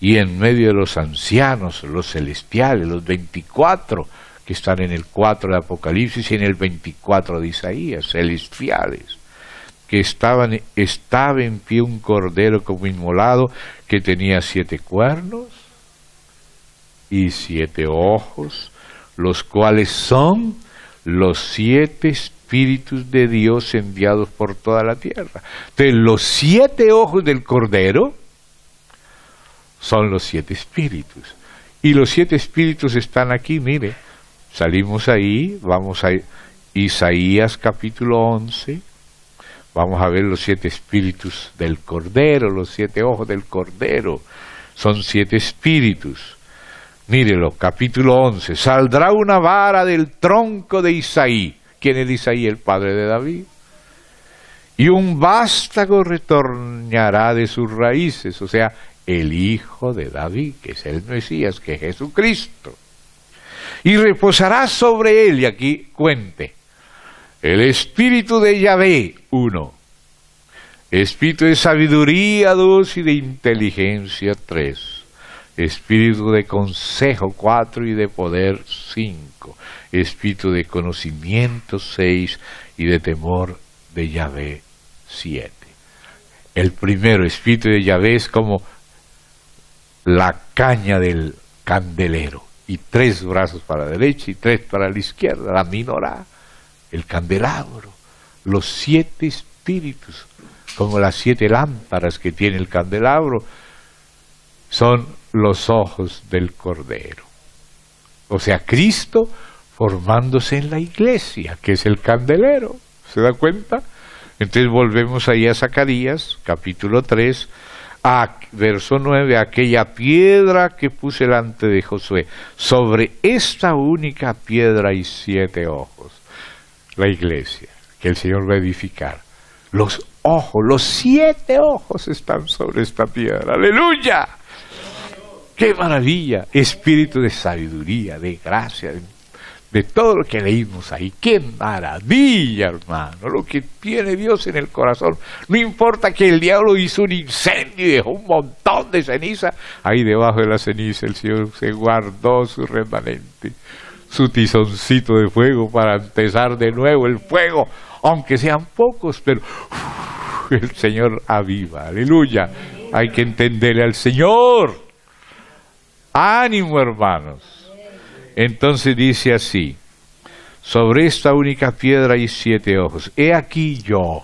y en medio de los ancianos, los celestiales, los veinticuatro están en el 4 de Apocalipsis y en el 24 de Isaías, celestiales, que estaban, estaba en pie un cordero como inmolado que tenía siete cuernos y siete ojos, los cuales son los siete espíritus de Dios enviados por toda la tierra. Entonces, los siete ojos del cordero son los siete espíritus. Y los siete espíritus están aquí, mire, Salimos ahí, vamos a Isaías capítulo 11, vamos a ver los siete espíritus del Cordero, los siete ojos del Cordero, son siete espíritus. Mírelo, capítulo 11, saldrá una vara del tronco de Isaí. ¿Quién es Isaí? El padre de David. Y un vástago retornará de sus raíces, o sea, el hijo de David, que es el Mesías, que es Jesucristo y reposará sobre él, y aquí cuente, el espíritu de Yahvé, uno, espíritu de sabiduría, dos, y de inteligencia, tres, espíritu de consejo, cuatro, y de poder, cinco, espíritu de conocimiento, seis, y de temor de Yahvé, siete. El primero espíritu de Yahvé es como la caña del candelero y tres brazos para la derecha y tres para la izquierda, la minorá, el candelabro, los siete espíritus, como las siete lámparas que tiene el candelabro, son los ojos del Cordero. O sea, Cristo formándose en la iglesia, que es el candelero. ¿Se da cuenta? Entonces volvemos ahí a Zacarías, capítulo 3, verso 9, aquella piedra que puse delante de Josué. Sobre esta única piedra hay siete ojos. La iglesia, que el Señor va a edificar. Los ojos, los siete ojos están sobre esta piedra. Aleluya. ¡Qué maravilla! Espíritu de sabiduría, de gracia, de de todo lo que leímos ahí. ¡Qué maravilla, hermano! Lo que tiene Dios en el corazón. No importa que el diablo hizo un incendio y dejó un montón de ceniza. Ahí debajo de la ceniza el Señor se guardó su remanente, su tizoncito de fuego para empezar de nuevo el fuego, aunque sean pocos, pero el Señor aviva. Aleluya. Hay que entenderle al Señor. Ánimo, hermanos. Entonces dice así, sobre esta única piedra hay siete ojos. He aquí yo.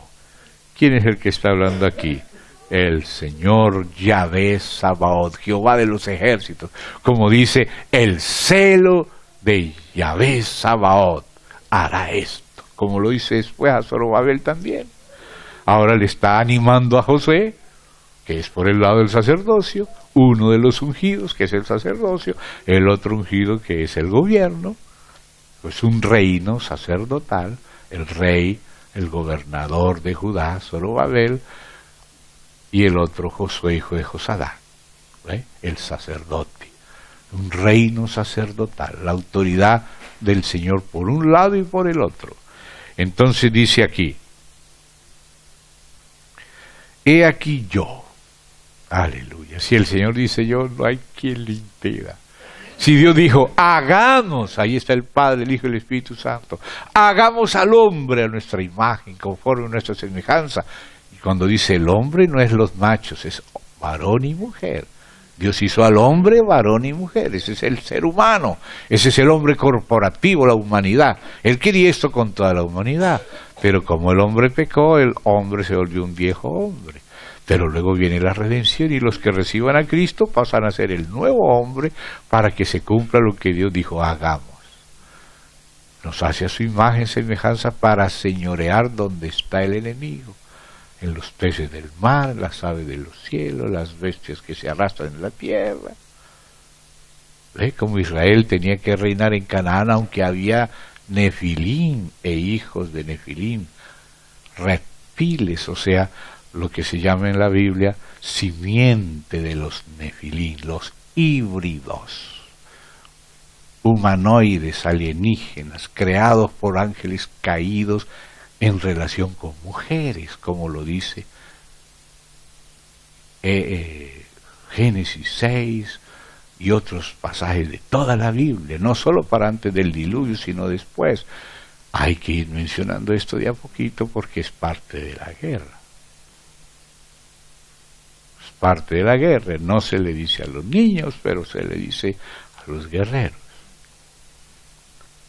¿Quién es el que está hablando aquí? El Señor Yahvé Sabaoth, Jehová de los ejércitos. Como dice, el celo de Yahvé Sabaoth hará esto. Como lo dice después a Zorobabel también. Ahora le está animando a José, que es por el lado del sacerdocio, uno de los ungidos, que es el sacerdocio, el otro ungido, que es el gobierno, pues un reino sacerdotal, el rey, el gobernador de Judá, Zorobabel, y el otro Josué, hijo de Josadá, el sacerdote, un reino sacerdotal, la autoridad del Señor por un lado y por el otro. Entonces dice aquí, he aquí yo, Aleluya. Si el Señor dice yo, no hay quien le impida. Si Dios dijo, hagamos, ahí está el Padre, el Hijo y el Espíritu Santo, hagamos al hombre a nuestra imagen, conforme a nuestra semejanza. Y cuando dice el hombre, no es los machos, es varón y mujer. Dios hizo al hombre varón y mujer, ese es el ser humano, ese es el hombre corporativo, la humanidad. Él quería esto con toda la humanidad, pero como el hombre pecó, el hombre se volvió un viejo hombre. Pero luego viene la redención y los que reciban a Cristo pasan a ser el nuevo hombre para que se cumpla lo que Dios dijo, hagamos. Nos hace a su imagen semejanza para señorear donde está el enemigo. en los peces del mar, las aves de los cielos, las bestias que se arrastran en la tierra. ¿Ve? Como Israel tenía que reinar en Canaán, aunque había Nefilín e hijos de Nefilín, reptiles, o sea, lo que se llama en la Biblia simiente de los Nefilín, los híbridos humanoides alienígenas creados por ángeles caídos en relación con mujeres, como lo dice eh, eh, Génesis 6 y otros pasajes de toda la Biblia, no solo para antes del diluvio, sino después. Hay que ir mencionando esto de a poquito porque es parte de la guerra. Parte de la guerra. No se le dice a los niños, pero se le dice a los guerreros.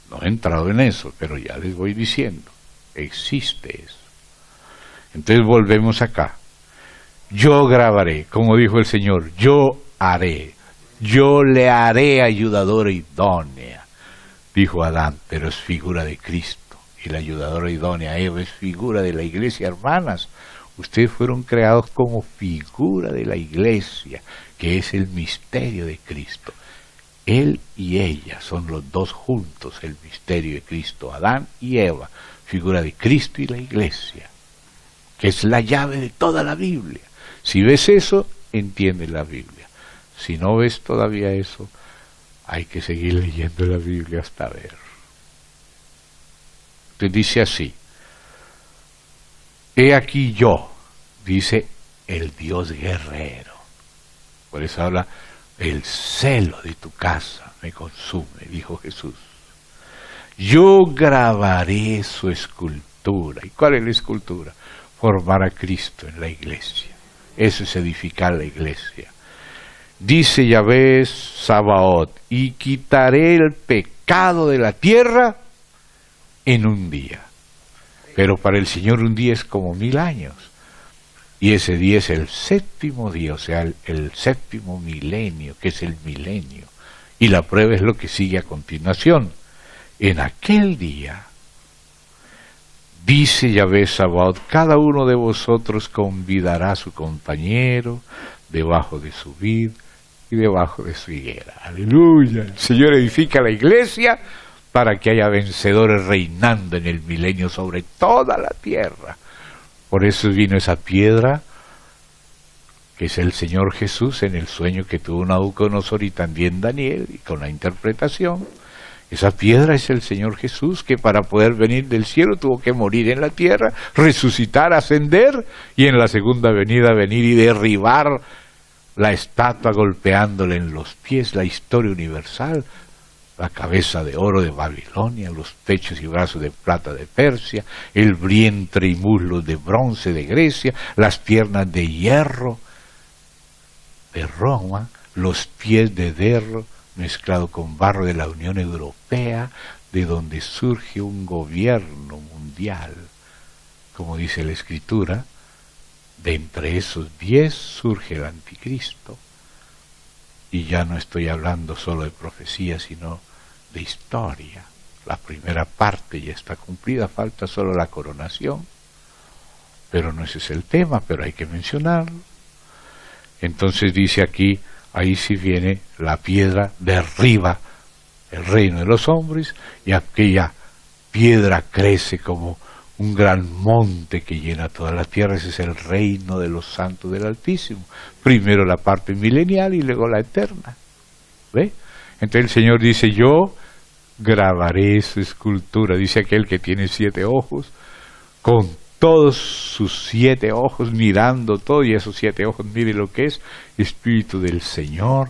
No he entrado en eso, pero ya les voy diciendo, existe eso. Entonces volvemos acá. Yo grabaré, como dijo el Señor, yo haré, yo le haré ayudadora idónea, dijo Adán, pero es figura de Cristo. Y la ayudadora idónea, es figura de la iglesia, hermanas. Ustedes fueron creados como figura de la iglesia, que es el misterio de Cristo. Él y ella son los dos juntos, el misterio de Cristo, Adán y Eva, figura de Cristo y la iglesia, que es la llave de toda la Biblia. Si ves eso, entiendes la Biblia. Si no ves todavía eso, hay que seguir leyendo la Biblia hasta ver. Te dice así, he aquí yo, dice el Dios guerrero. Por eso habla el celo de tu casa me consume, dijo Jesús. Yo grabaré su escultura. ¿Y cuál es la escultura? Formar a Cristo en la iglesia. Eso es edificar la iglesia. Dice Yahvé Sabaoth, y quitaré el pecado de la tierra en un día. Pero para el Señor un día es como mil años. Y ese día es el séptimo día, o sea, el, séptimo milenio, que es el milenio. Y la prueba es lo que sigue a continuación. En aquel día, dice Yahvé Sabaoth, cada uno de vosotros convidará a su compañero debajo de su vid y debajo de su higuera. Aleluya. El Señor edifica la iglesia para que haya vencedores reinando en el milenio sobre toda la tierra. Por eso vino esa piedra, que es el Señor Jesús en el sueño que tuvo Nabucodonosor y también Daniel, y con la interpretación. Esa piedra es el Señor Jesús que para poder venir del cielo tuvo que morir en la tierra, resucitar, ascender y en la segunda venida venir y derribar la estatua golpeándole en los pies, la historia universal, la cabeza de oro de Babilonia, los pechos y brazos de plata de Persia, el vientre y muslos de bronce de Grecia, las piernas de hierro de Roma, los pies de derro mezclado con barro de la Unión Europea, de donde surge un gobierno mundial, como dice la Escritura, de entre esos diez surge el anticristo. Y ya no estoy hablando solo de profecía, sino de historia. La primera parte ya está cumplida, falta solo la coronación. Pero no ese es el tema, pero hay que mencionarlo. Entonces dice aquí, ahí sí viene la piedra derriba el reino de los hombres y aquella piedra crece como un gran monte que llena toda la tierra, ese es el reino de los santos del Altísimo. Primero la parte milenial y luego la eterna. ¿Ve? Entonces el Señor dice, yo grabaré su escultura, dice aquel que tiene siete ojos, con todos sus siete ojos mirando todo, y esos siete ojos, mire lo que es Espíritu del Señor,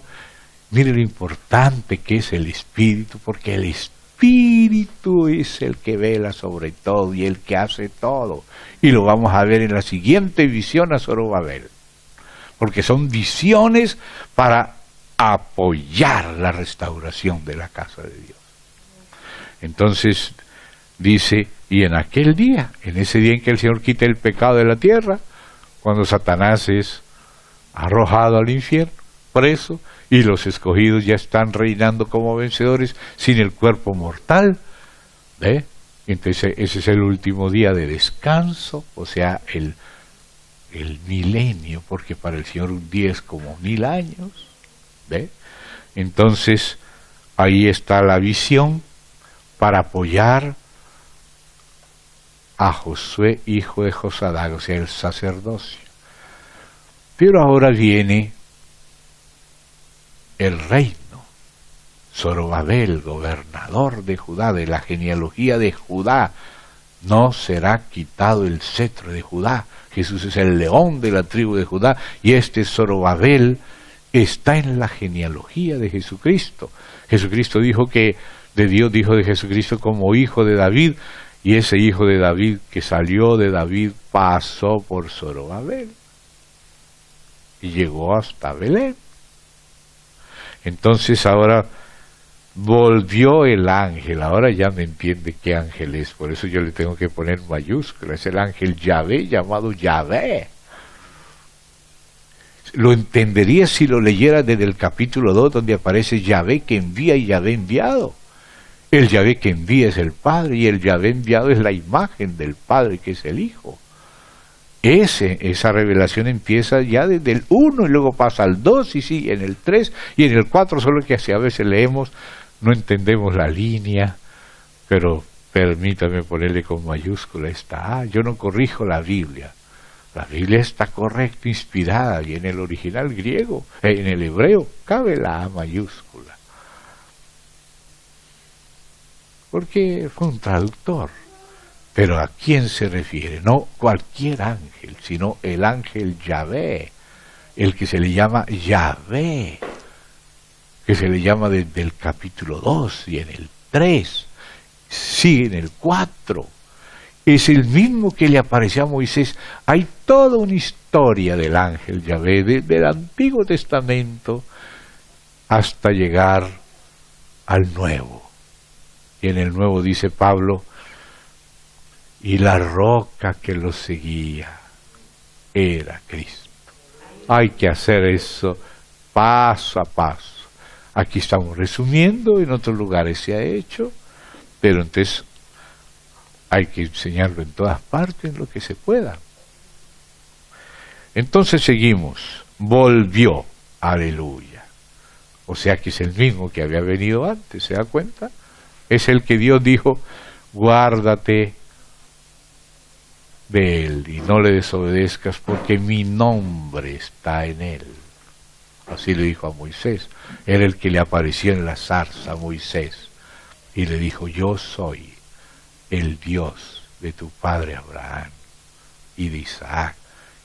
mire lo importante que es el Espíritu, porque el Espíritu es el que vela sobre todo y el que hace todo. Y lo vamos a ver en la siguiente visión a Zorobabel, porque son visiones para apoyar la restauración de la casa de Dios. Entonces dice, y en aquel día, en ese día en que el Señor quita el pecado de la tierra, cuando Satanás es arrojado al infierno, preso, y los escogidos ya están reinando como vencedores sin el cuerpo mortal, ¿ve? Entonces ese es el último día de descanso, o sea, el el milenio, porque para el Señor un día es como mil años. ¿Ve? Entonces, ahí está la visión para apoyar a Josué, hijo de Josadag, o sea, el sacerdocio. Pero ahora viene el reino. Zorobabel, gobernador de Judá, de la genealogía de Judá, no será quitado el cetro de Judá. Jesús es el león de la tribu de Judá y este Zorobabel está en la genealogía de Jesucristo. Jesucristo dijo que de Dios dijo de Jesucristo como hijo de David y ese hijo de David que salió de David pasó por Zorobabel y llegó hasta Belén. Entonces ahora volvió el ángel, ahora ya me entiende qué ángel es, por eso yo le tengo que poner mayúscula, es el ángel Yahvé llamado Yahvé. Lo entendería si lo leyera desde el capítulo 2 donde aparece Yahvé que envía y Yahvé enviado. El Yahvé que envía es el Padre y el Yahvé enviado es la imagen del Padre que es el Hijo. Ese, esa revelación empieza ya desde el 1 y luego pasa al 2 y sigue en el 3 y en el 4, solo que así a veces leemos, no entendemos la línea, pero permítame ponerle con mayúscula esta A. Yo no corrijo la Biblia. La Biblia está correcta, inspirada, y en el original griego, en el hebreo, cabe la A mayúscula porque fue un traductor. Pero ¿a quién se refiere? No cualquier ángel, sino el ángel Yahvé, el que se le llama Yahvé, que se le llama desde el capítulo 2 y en el 3, sí, en el 4. Es el mismo que le apareció a Moisés. Hay toda una historia del ángel Yahvé desde el Antiguo Testamento hasta llegar al Nuevo. Y en el nuevo dice Pablo, y la roca que lo seguía era Cristo. Hay que hacer eso paso a paso. Aquí estamos resumiendo, en otros lugares se ha hecho, pero entonces hay que enseñarlo en todas partes, en lo que se pueda. Entonces seguimos, volvió, aleluya. O sea que es el mismo que había venido antes, ¿se da cuenta? es el que Dios dijo, guárdate de él y no le desobedezcas porque mi nombre está en él. Así le dijo a Moisés. Era el que le apareció en la zarza a Moisés y le dijo, yo soy el Dios de tu padre Abraham y de Isaac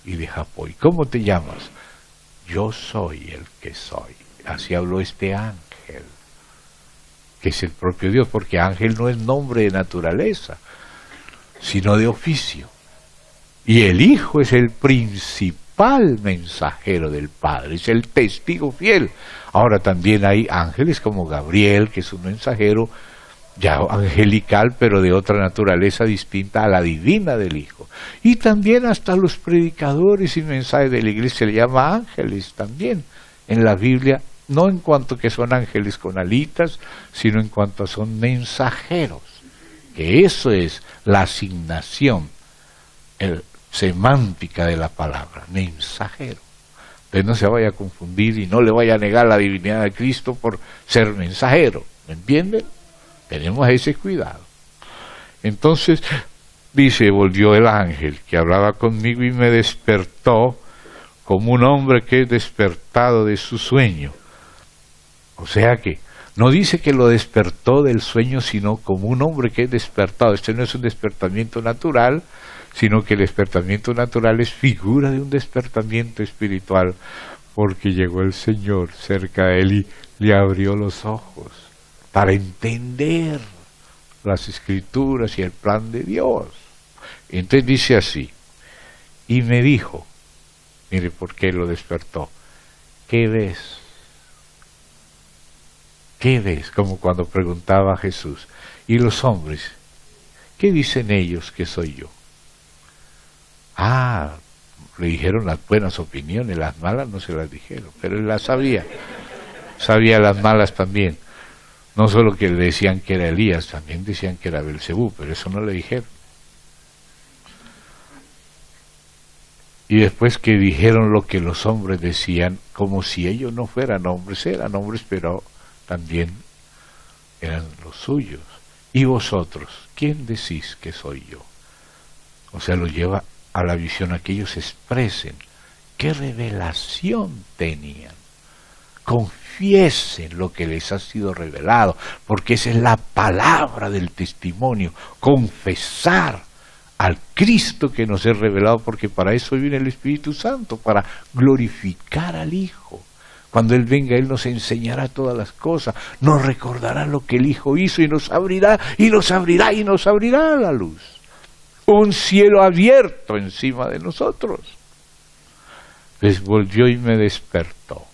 y de Jacob. ¿Cómo te llamas? Yo soy el que soy. Así habló este ángel que es el propio Dios, porque ángel no es nombre de naturaleza, sino de oficio. Y el Hijo es el principal mensajero del Padre, es el testigo fiel. Ahora también hay ángeles como Gabriel, que es un mensajero ya angelical, pero de otra naturaleza distinta a la divina del Hijo. Y también hasta los predicadores y mensajes de la iglesia le llama ángeles también. En la Biblia no en cuanto que son ángeles con alitas, sino en cuanto son mensajeros, que eso es la asignación el, semántica de la palabra, mensajero. Entonces no se vaya a confundir y no le vaya a negar la divinidad de Cristo por ser mensajero, ¿me entienden? Tenemos ese cuidado. Entonces, dice, volvió el ángel que hablaba conmigo y me despertó como un hombre que es despertado de su sueño o sea que no dice que lo despertó del sueño, sino como un hombre que es despertado. Este no es un despertamiento natural, sino que el despertamiento natural es figura de un despertamiento espiritual, porque llegó el Señor cerca de él y le abrió los ojos para entender las escrituras y el plan de Dios. Entonces dice así, y me dijo, mire por qué lo despertó, ¿qué ves? ¿Qué ves? Como cuando preguntaba a Jesús. ¿Y los hombres? ¿Qué dicen ellos que soy yo? Ah, le dijeron las buenas opiniones, las malas no se las dijeron, pero él las sabía. Sabía las malas también. No solo que le decían que era Elías, también decían que era Belcebú, pero eso no le dijeron. Y después que dijeron lo que los hombres decían, como si ellos no fueran hombres, eran hombres, pero también eran los suyos. ¿Y vosotros? ¿Quién decís que soy yo? O sea, lo lleva a la visión a que ellos expresen qué revelación tenían. Confiesen lo que les ha sido revelado, porque esa es la palabra del testimonio, confesar al Cristo que nos es revelado, porque para eso viene el Espíritu Santo, para glorificar al Hijo. Cuando Él venga, Él nos enseñará todas las cosas, nos recordará lo que el Hijo hizo y nos abrirá, y nos abrirá, y nos abrirá la luz. Un cielo abierto encima de nosotros. Les volvió y me despertó.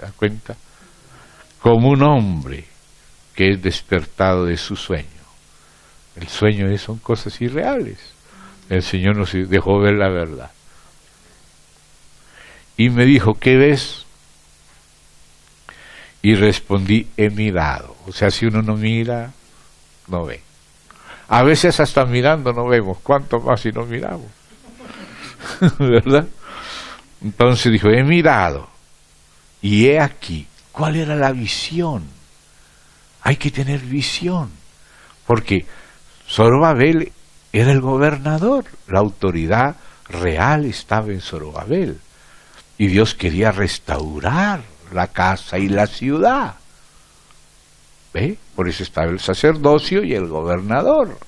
¿Se da cuenta? Como un hombre que es despertado de su sueño. El sueño es, son cosas irreales. El Señor nos dejó ver la verdad. Y me dijo, ¿qué ves? Y respondí, he mirado. O sea, si uno no mira, no ve. A veces hasta mirando no vemos, ¿cuánto más si no miramos? ¿Verdad? Entonces dijo, he mirado y he aquí. ¿Cuál era la visión? Hay que tener visión, porque Zorobabel era el gobernador, la autoridad real estaba en Zorobabel. Y Dios quería restaurar la casa y la ciudad. ¿Ve? Por eso estaba el sacerdocio y el gobernador.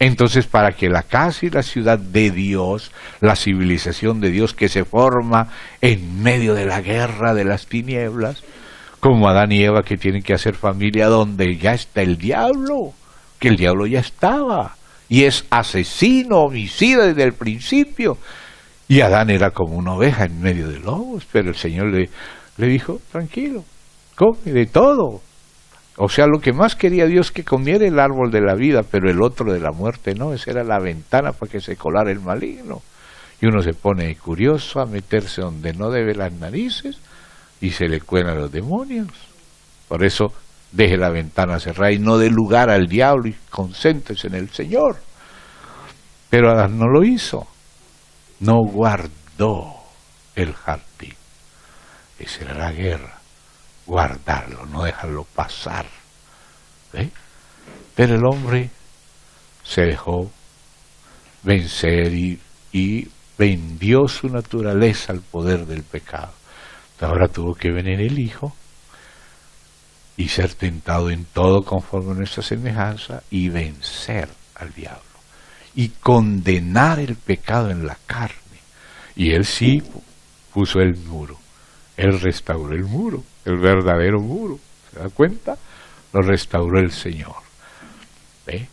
Entonces, para que la casa y la ciudad de Dios, la civilización de Dios que se forma en medio de la guerra de las tinieblas, como Adán y Eva que tienen que hacer familia donde ya está el diablo, que el diablo ya estaba y es asesino, homicida desde el principio. Y Adán era como una oveja en medio de lobos, pero el Señor le, dijo, tranquilo, come de todo. O sea, lo que más quería Dios que comiera el árbol de la vida, pero el otro de la muerte no, esa era la ventana para que se colara el maligno. Y uno se pone curioso a meterse donde no debe las narices y se le cuelan los demonios. Por eso deje la ventana cerrada y no dé lugar al diablo y concéntrese en el Señor. Pero Adán no lo hizo, no guardó el jardín. Esa era la guerra, guardarlo, no dejarlo pasar. Pero el hombre se dejó vencer y, y vendió su naturaleza al poder del pecado. Ahora tuvo que venir el Hijo y ser tentado en todo conforme a nuestra semejanza y vencer al diablo y condenar el pecado en la carne. Y él sí puso el muro, él restauró el muro, el verdadero muro. ¿Se da cuenta? Lo restauró el Señor. ¿Ve?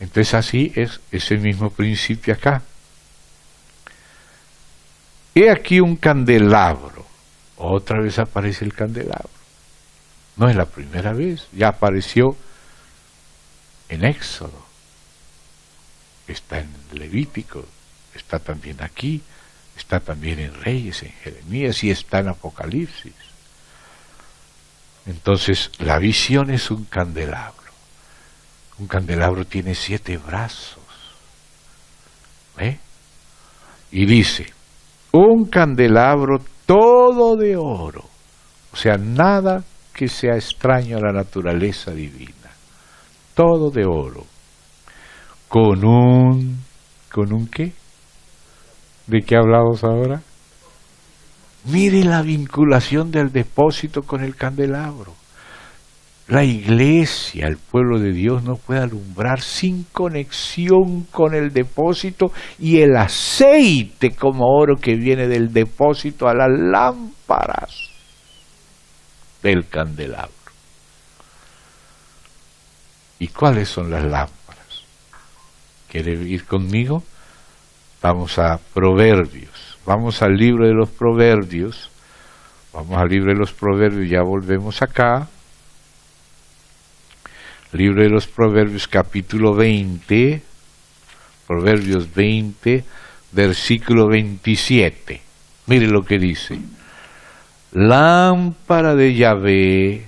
Entonces así es ese mismo principio acá. He aquí un candelabro. Otra vez aparece el candelabro. No es la primera vez, ya apareció en Éxodo, está en Levítico, está también aquí, está también en Reyes, en Jeremías y está en Apocalipsis. Entonces, la visión es un candelabro. Un candelabro tiene siete brazos. ¿Ve? Y dice, un candelabro todo de oro. O sea, nada que sea extraño a la naturaleza divina. Todo de oro. Con un... ¿Con un qué? ¿De qué hablamos ahora? Mire la vinculación del depósito con el candelabro. La iglesia, el pueblo de Dios, no puede alumbrar sin conexión con el depósito y el aceite como oro que viene del depósito a las lámparas del candelabro. ¿Y cuáles son las lámparas? ¿Quiere ir conmigo? Vamos a Proverbios. Vamos al libro de los Proverbios. Vamos al libro de los Proverbios, ya volvemos acá. Libro de los Proverbios capítulo 20, Proverbios 20, versículo 27. Mire lo que dice. Lámpara de Yahvé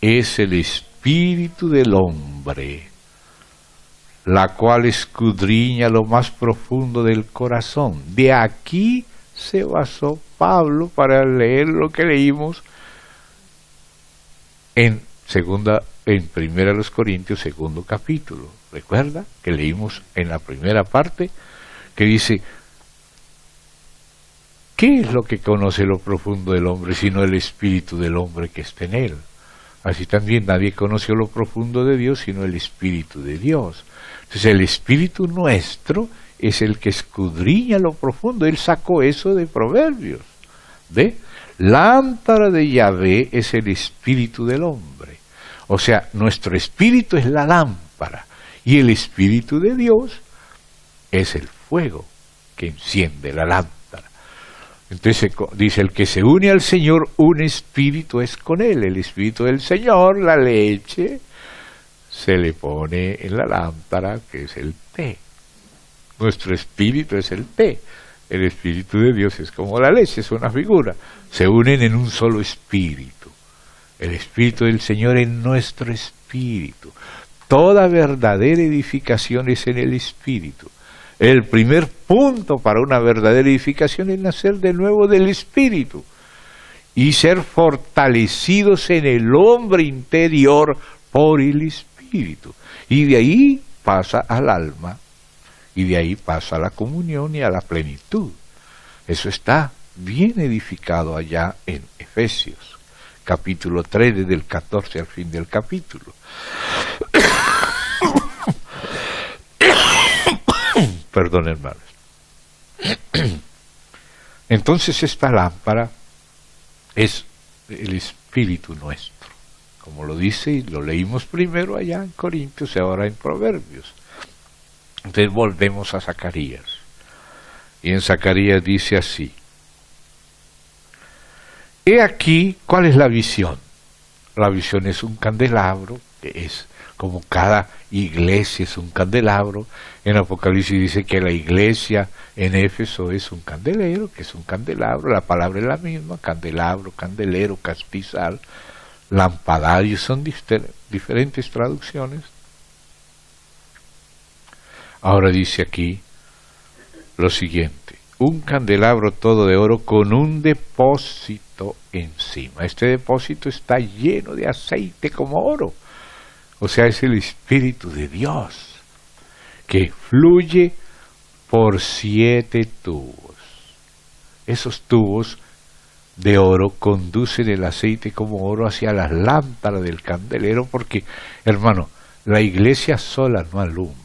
es el espíritu del hombre. La cual escudriña lo más profundo del corazón. De aquí se basó Pablo para leer lo que leímos en segunda en primera los Corintios segundo capítulo. Recuerda que leímos en la primera parte que dice ¿Qué es lo que conoce lo profundo del hombre sino el espíritu del hombre que está en él? Así también nadie conoció lo profundo de Dios sino el espíritu de Dios. Entonces el espíritu nuestro es el que escudriña lo profundo. Él sacó eso de Proverbios. ¿Ve? Lámpara de Yahvé es el espíritu del hombre. O sea, nuestro espíritu es la lámpara y el espíritu de Dios es el fuego que enciende la lámpara. Entonces dice, el que se une al Señor, un espíritu es con él. El espíritu del Señor, la leche, se le pone en la lámpara, que es el té. Nuestro espíritu es el té. El espíritu de Dios es como la leche, es una figura. Se unen en un solo espíritu. El espíritu del Señor en nuestro espíritu. Toda verdadera edificación es en el espíritu. El primer punto para una verdadera edificación es nacer de nuevo del Espíritu y ser fortalecidos en el hombre interior por el Espíritu. Y de ahí pasa al alma y de ahí pasa a la comunión y a la plenitud. Eso está bien edificado allá en Efesios, capítulo 3, desde el 14 al fin del capítulo. Perdón, hermanos. Entonces esta lámpara es el espíritu nuestro, como lo dice y lo leímos primero allá en Corintios y ahora en Proverbios. Entonces volvemos a Zacarías. Y en Zacarías dice así, He aquí cuál es la visión. La visión es un candelabro, que es como cada iglesia es un candelabro. En Apocalipsis dice que la iglesia en Éfeso es un candelero, que es un candelabro, la palabra es la misma, candelabro, candelero, castizal, lampadario, son diferentes traducciones. Ahora dice aquí lo siguiente, un candelabro todo de oro con un depósito encima. Este depósito está lleno de aceite como oro o sea, es el Espíritu de Dios que fluye por siete tubos. Esos tubos de oro conducen el aceite como oro hacia las lámparas del candelero porque, hermano, la iglesia sola no alumbra.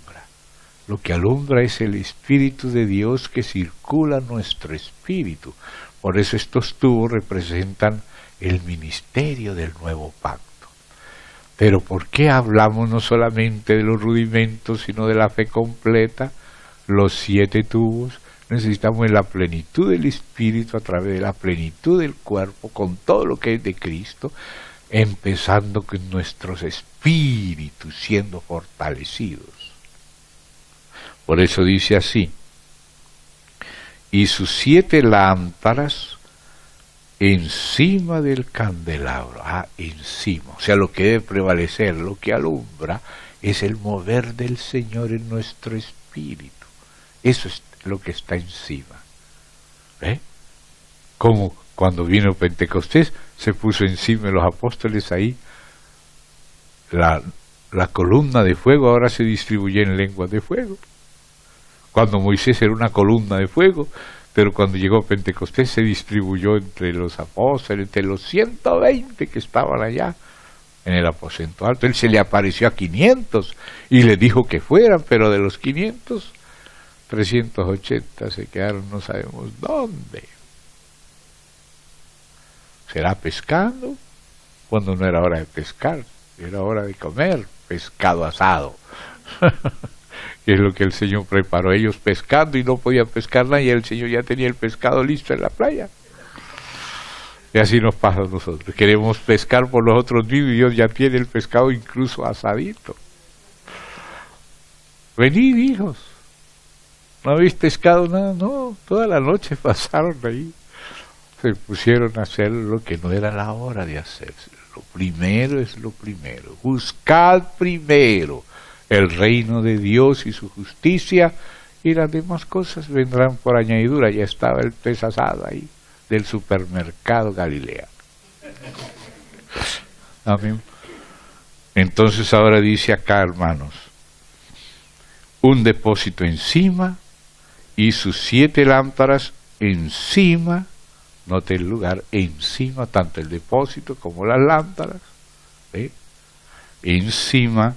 Lo que alumbra es el Espíritu de Dios que circula nuestro espíritu. Por eso estos tubos representan el ministerio del nuevo pacto. Pero ¿por qué hablamos no solamente de los rudimentos, sino de la fe completa? Los siete tubos. Necesitamos la plenitud del Espíritu a través de la plenitud del cuerpo, con todo lo que es de Cristo, empezando con nuestros espíritus siendo fortalecidos. Por eso dice así, y sus siete lámparas encima del candelabro, ah, encima, o sea, lo que debe prevalecer, lo que alumbra, es el mover del Señor en nuestro espíritu. Eso es lo que está encima. ¿Eh? Como cuando vino Pentecostés, se puso encima de los apóstoles ahí, la, la columna de fuego ahora se distribuye en lenguas de fuego. Cuando Moisés era una columna de fuego, pero cuando llegó Pentecostés se distribuyó entre los apóstoles, entre los 120 que estaban allá en el aposento alto. Él se le apareció a 500 y le dijo que fueran, pero de los 500, 380 se quedaron no sabemos dónde. ¿Será pescando? Cuando no era hora de pescar, era hora de comer pescado asado. que es lo que el Señor preparó. Ellos pescando y no podían pescar nada y el Señor ya tenía el pescado listo en la playa. Y así nos pasa a nosotros. Queremos pescar por los otros mismos y Dios ya tiene el pescado incluso asadito. Venid, hijos. ¿No habéis pescado nada? No, toda la noche pasaron ahí. Se pusieron a hacer lo que no era la hora de hacer. Lo primero es lo primero. Buscad primero el reino de Dios y su justicia, y las demás cosas vendrán por añadidura. Ya estaba el pez asado ahí del supermercado Galilea. Amén. Entonces ahora dice acá, hermanos, un depósito encima y sus siete lámparas encima, note el lugar, encima, tanto el depósito como las lámparas, encima,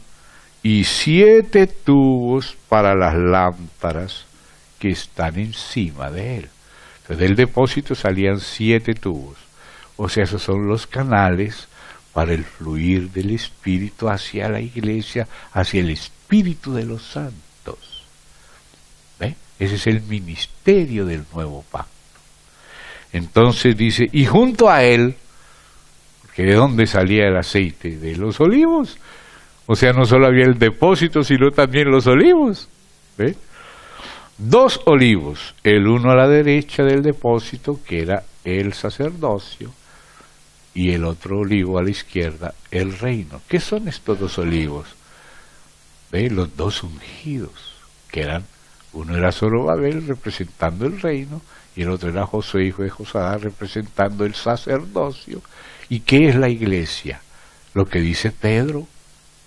y siete tubos para las lámparas que están encima de él. del depósito salían siete tubos, o sea, esos son los canales para el fluir del Espíritu hacia la iglesia, hacia el Espíritu de los santos. Ese es el ministerio del nuevo pacto. Entonces dice, y junto a él, porque de dónde salía el aceite? De los olivos. O sea, no solo había el depósito, sino también los olivos. Dos olivos, el uno a la derecha del depósito, que era el sacerdocio, y el otro olivo a la izquierda, el reino. ¿Qué son estos dos olivos? ¿Ve? Los dos ungidos, que eran, uno era Zorobabel representando el reino, y el otro era Josué, hijo de Josada, representando el sacerdocio. ¿Y qué es la iglesia? Lo que dice Pedro,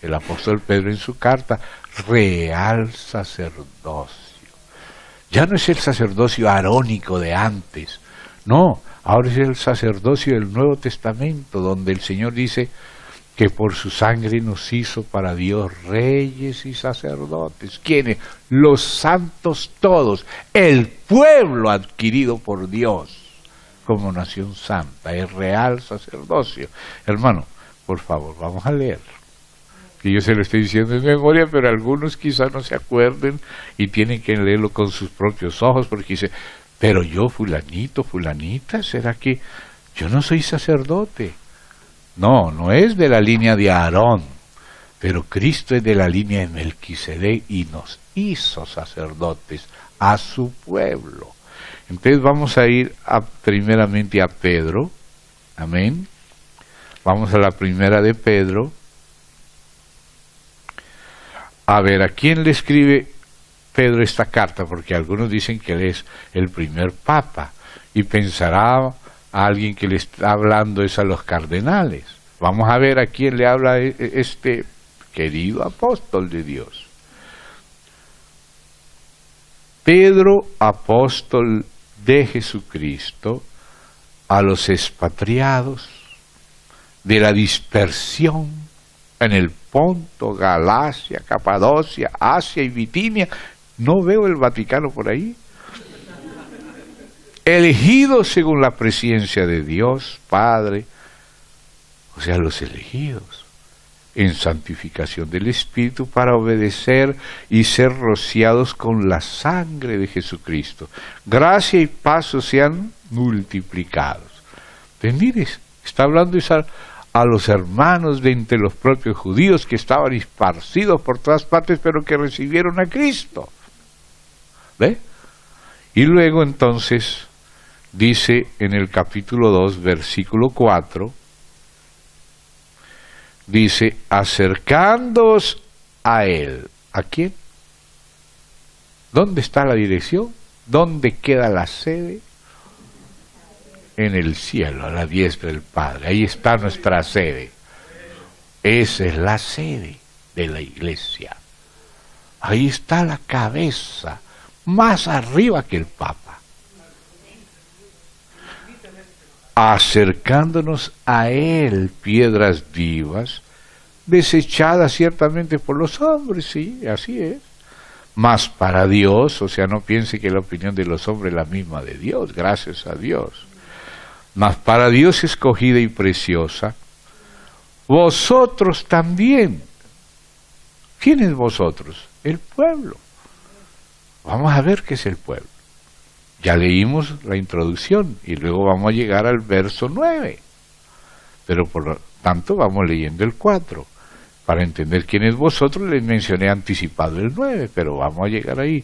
el apóstol Pedro en su carta, real sacerdocio. Ya no es el sacerdocio arónico de antes, no, ahora es el sacerdocio del Nuevo Testamento, donde el Señor dice que por su sangre nos hizo para Dios reyes y sacerdotes. ¿Quiénes? Los santos todos, el pueblo adquirido por Dios como nación santa, el real sacerdocio. Hermano, por favor, vamos a leer. Que yo se lo estoy diciendo en memoria, pero algunos quizás no se acuerden y tienen que leerlo con sus propios ojos, porque dice, pero yo, fulanito, fulanita, ¿será que yo no soy sacerdote? No, no es de la línea de Aarón, pero Cristo es de la línea de Melquisedec y nos hizo sacerdotes a su pueblo. Entonces vamos a ir a, primeramente a Pedro, amén. Vamos a la primera de Pedro. A ver, ¿a quién le escribe Pedro esta carta, porque algunos dicen que él es el primer papa y pensará a alguien que le está hablando es a los cardenales. Vamos a ver a quién le habla e, e, este querido apóstol de Dios. Pedro, apóstol de Jesucristo, a los expatriados de la dispersión en el Ponto, Galacia, Capadocia, Asia y Bitinia no veo el Vaticano por ahí. Elegidos según la presencia de Dios, Padre, o sea, los elegidos, en santificación del Espíritu para obedecer y ser rociados con la sangre de Jesucristo. Gracia y paz sean multiplicados. ¿Entendés? Está hablando a los hermanos de entre los propios judíos que estaban esparcidos por todas partes, pero que recibieron a Cristo. ¿Ve? Y luego entonces dice en el capítulo 2, versículo 4, dice, acercándoos a Él. ¿A quién? ¿Dónde está la dirección? ¿Dónde queda la sede? En el cielo, a la diestra del Padre. Ahí está nuestra sede. Esa es la sede de la iglesia. Ahí está la cabeza más arriba que el Papa. Acercándonos a Él, piedras vivas, desechadas ciertamente por los hombres, sí, así es. Mas para Dios, o sea, no piense que la opinión de los hombres es la misma de Dios, gracias a Dios. Mas para Dios escogida y preciosa, vosotros también. ¿Quién es vosotros? El pueblo. Vamos a ver qué es el pueblo. Ya leímos la introducción y luego vamos a llegar al verso 9. Pero por lo tanto vamos leyendo el 4. Para entender quién es vosotros les mencioné anticipado el 9, pero vamos a llegar ahí.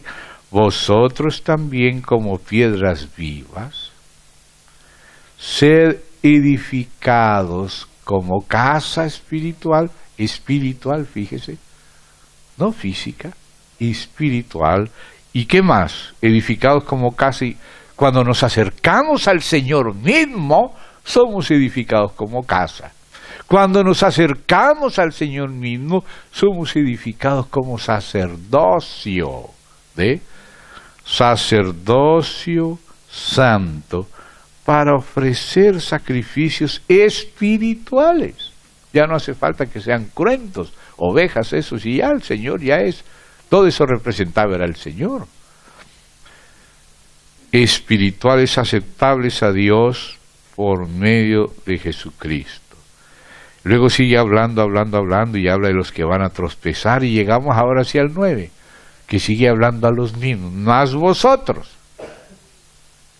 Vosotros también como piedras vivas, sed edificados como casa espiritual, espiritual, fíjese, no física, espiritual, y qué más, edificados como casi cuando nos acercamos al Señor mismo, somos edificados como casa. Cuando nos acercamos al Señor mismo, somos edificados como sacerdocio, ¿de? Sacerdocio santo para ofrecer sacrificios espirituales. Ya no hace falta que sean cruentos, ovejas esos, y ya el Señor ya es. Todo eso representaba era el Señor. Espirituales aceptables a Dios por medio de Jesucristo. Luego sigue hablando, hablando, hablando y habla de los que van a tropezar y llegamos ahora hacia el 9, que sigue hablando a los mismos, más vosotros.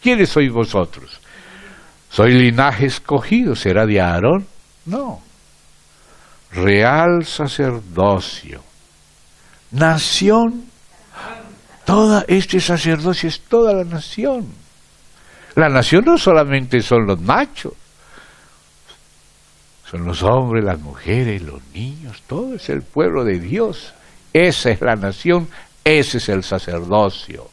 ¿Quiénes sois vosotros? ¿Soy linaje escogido? ¿Será de Aarón? No. Real sacerdocio. Nación. Toda este sacerdocio es toda la nación. La nación no solamente son los machos, son los hombres, las mujeres, los niños, todo es el pueblo de Dios. Esa es la nación, ese es el sacerdocio.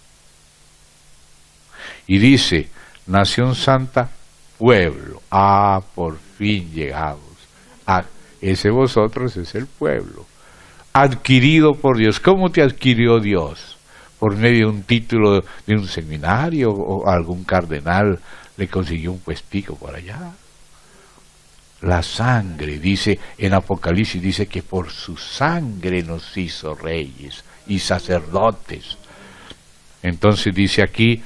Y dice, nación santa, pueblo. Ah, por fin llegamos. Ah, ese vosotros es el pueblo. Adquirido por Dios. ¿Cómo te adquirió Dios? Por medio de un título de un seminario o algún cardenal le consiguió un puestico por allá. La sangre, dice en Apocalipsis, dice que por su sangre nos hizo reyes y sacerdotes. Entonces dice aquí,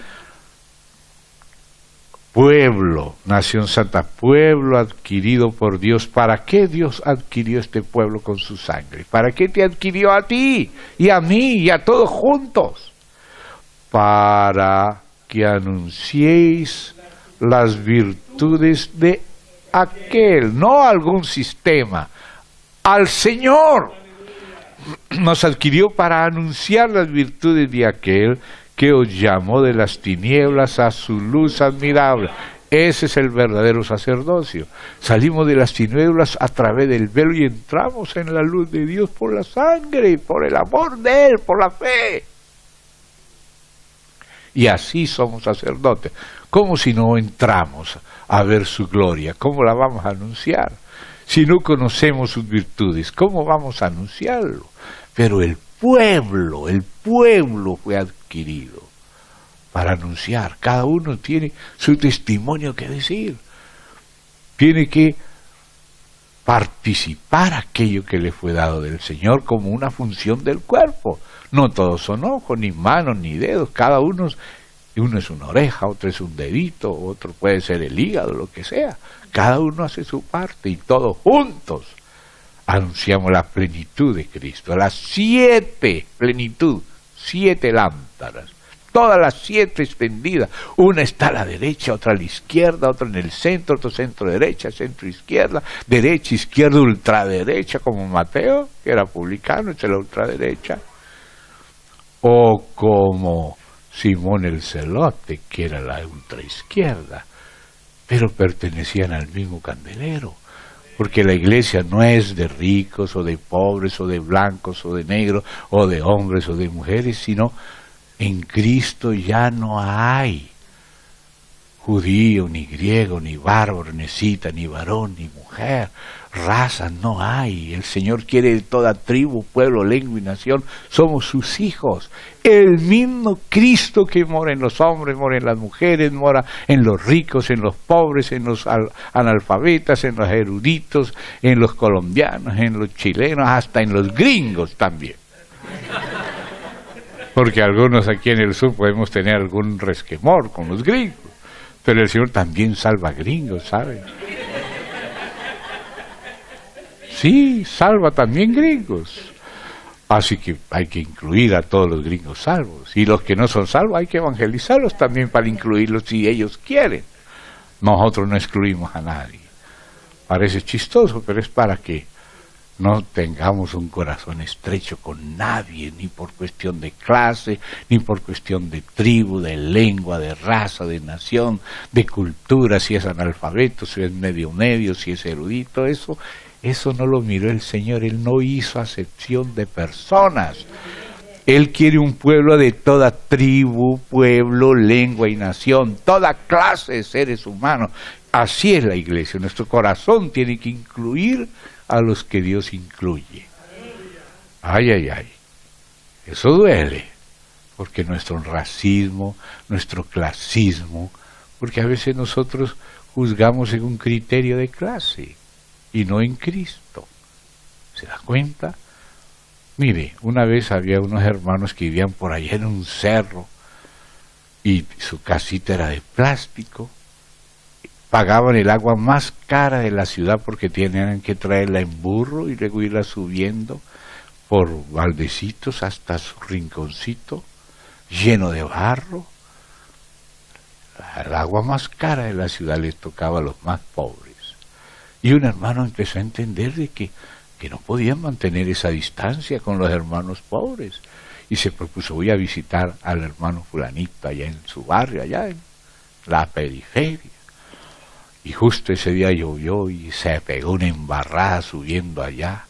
pueblo, nación santa, pueblo adquirido por Dios. ¿Para qué Dios adquirió este pueblo con su sangre? ¿Para qué te adquirió a ti y a mí y a todos juntos? Para que anunciéis las virtudes de aquel, no algún sistema, al Señor. Nos adquirió para anunciar las virtudes de aquel que os llamó de las tinieblas a su luz admirable. Ese es el verdadero sacerdocio. Salimos de las tinieblas a través del velo y entramos en la luz de Dios por la sangre, por el amor de Él, por la fe. Y así somos sacerdotes. ¿Cómo si no entramos a ver su gloria? ¿Cómo la vamos a anunciar? Si no conocemos sus virtudes, ¿cómo vamos a anunciarlo? Pero el pueblo, el pueblo fue adquirido para anunciar. Cada uno tiene su testimonio que decir. Tiene que participar aquello que le fue dado del Señor como una función del cuerpo. No todos son ojos, ni manos, ni dedos, cada uno, uno es una oreja, otro es un dedito, otro puede ser el hígado, lo que sea. Cada uno hace su parte y todos juntos anunciamos la plenitud de Cristo, las siete plenitud, siete lámparas, todas las siete extendidas. Una está a la derecha, otra a la izquierda, otra en el centro, otro centro derecha, centro izquierda, derecha, izquierda, ultraderecha, como Mateo, que era publicano, es la ultraderecha. O como Simón el Celote, que era la ultraizquierda, pero pertenecían al mismo candelero porque la iglesia no es de ricos o de pobres o de blancos o de negros o de hombres o de mujeres, sino en Cristo ya no hay judío, ni griego, ni bárbaro, ni cita, ni varón, ni mujer. Raza no hay. El Señor quiere de toda tribu, pueblo, lengua y nación. Somos sus hijos. El mismo Cristo que mora en los hombres, mora en las mujeres, mora en los ricos, en los pobres, en los analfabetas, en los eruditos, en los colombianos, en los chilenos, hasta en los gringos también. Porque algunos aquí en el sur podemos tener algún resquemor con los gringos. Pero el Señor también salva gringos, ¿sabe? Sí, salva también gringos. Así que hay que incluir a todos los gringos salvos. Y los que no son salvos hay que evangelizarlos también para incluirlos si ellos quieren. Nosotros no excluimos a nadie. Parece chistoso, pero es para que no tengamos un corazón estrecho con nadie, ni por cuestión de clase, ni por cuestión de tribu, de lengua, de raza, de nación, de cultura, si es analfabeto, si es medio medio, si es erudito, eso Eso no lo miró el Señor, Él no hizo acepción de personas. Él quiere un pueblo de toda tribu, pueblo, lengua y nación, toda clase de seres humanos. Así es la iglesia. Nuestro corazón tiene que incluir a los que Dios incluye. Ay, ay, ay. Eso duele, porque nuestro racismo, nuestro clasismo, porque a veces nosotros juzgamos en un criterio de clase y no en Cristo. ¿Se da cuenta? Mire, una vez había unos hermanos que vivían por allá en un cerro y su casita era de plástico. Pagaban el agua más cara de la ciudad porque tenían que traerla en burro y luego irla subiendo por baldecitos hasta su rinconcito lleno de barro. El agua más cara de la ciudad les tocaba a los más pobres. Y un hermano empezó a entender de que, que no podían mantener esa distancia con los hermanos pobres. Y se propuso, voy a visitar al hermano fulanito allá en su barrio, allá en la periferia. Y justo ese día llovió y se pegó una embarrada subiendo allá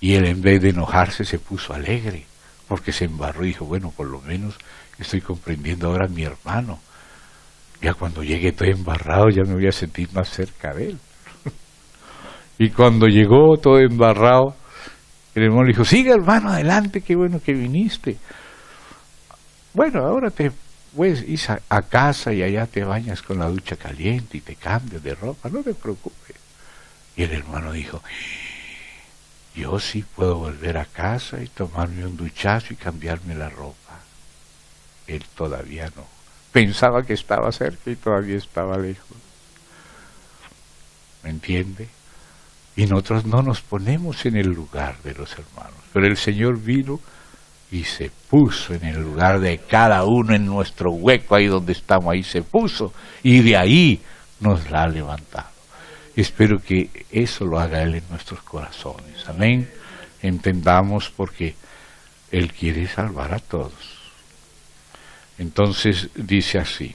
y él en vez de enojarse se puso alegre, porque se embarró y dijo, bueno, por lo menos estoy comprendiendo ahora a mi hermano. Ya cuando llegue todo embarrado ya me voy a sentir más cerca de él. Y cuando llegó todo embarrado, el hermano le dijo, sigue hermano, adelante, qué bueno que viniste. Bueno, ahora te puedes ir a, casa y allá te bañas con la ducha caliente y te cambias de ropa, no te preocupes. Y el hermano dijo, yo sí puedo volver a casa y tomarme un duchazo y cambiarme la ropa. Él todavía no. Pensaba que estaba cerca y todavía estaba lejos. ¿Me entiende? Y nosotros no nos ponemos en el lugar de los hermanos. Pero el Señor vino y se puso en el lugar de cada uno en nuestro hueco, ahí donde estamos, ahí se puso. Y de ahí nos la ha levantado. Espero que eso lo haga Él en nuestros corazones. Amén. Entendamos porque Él quiere salvar a todos. Entonces dice así,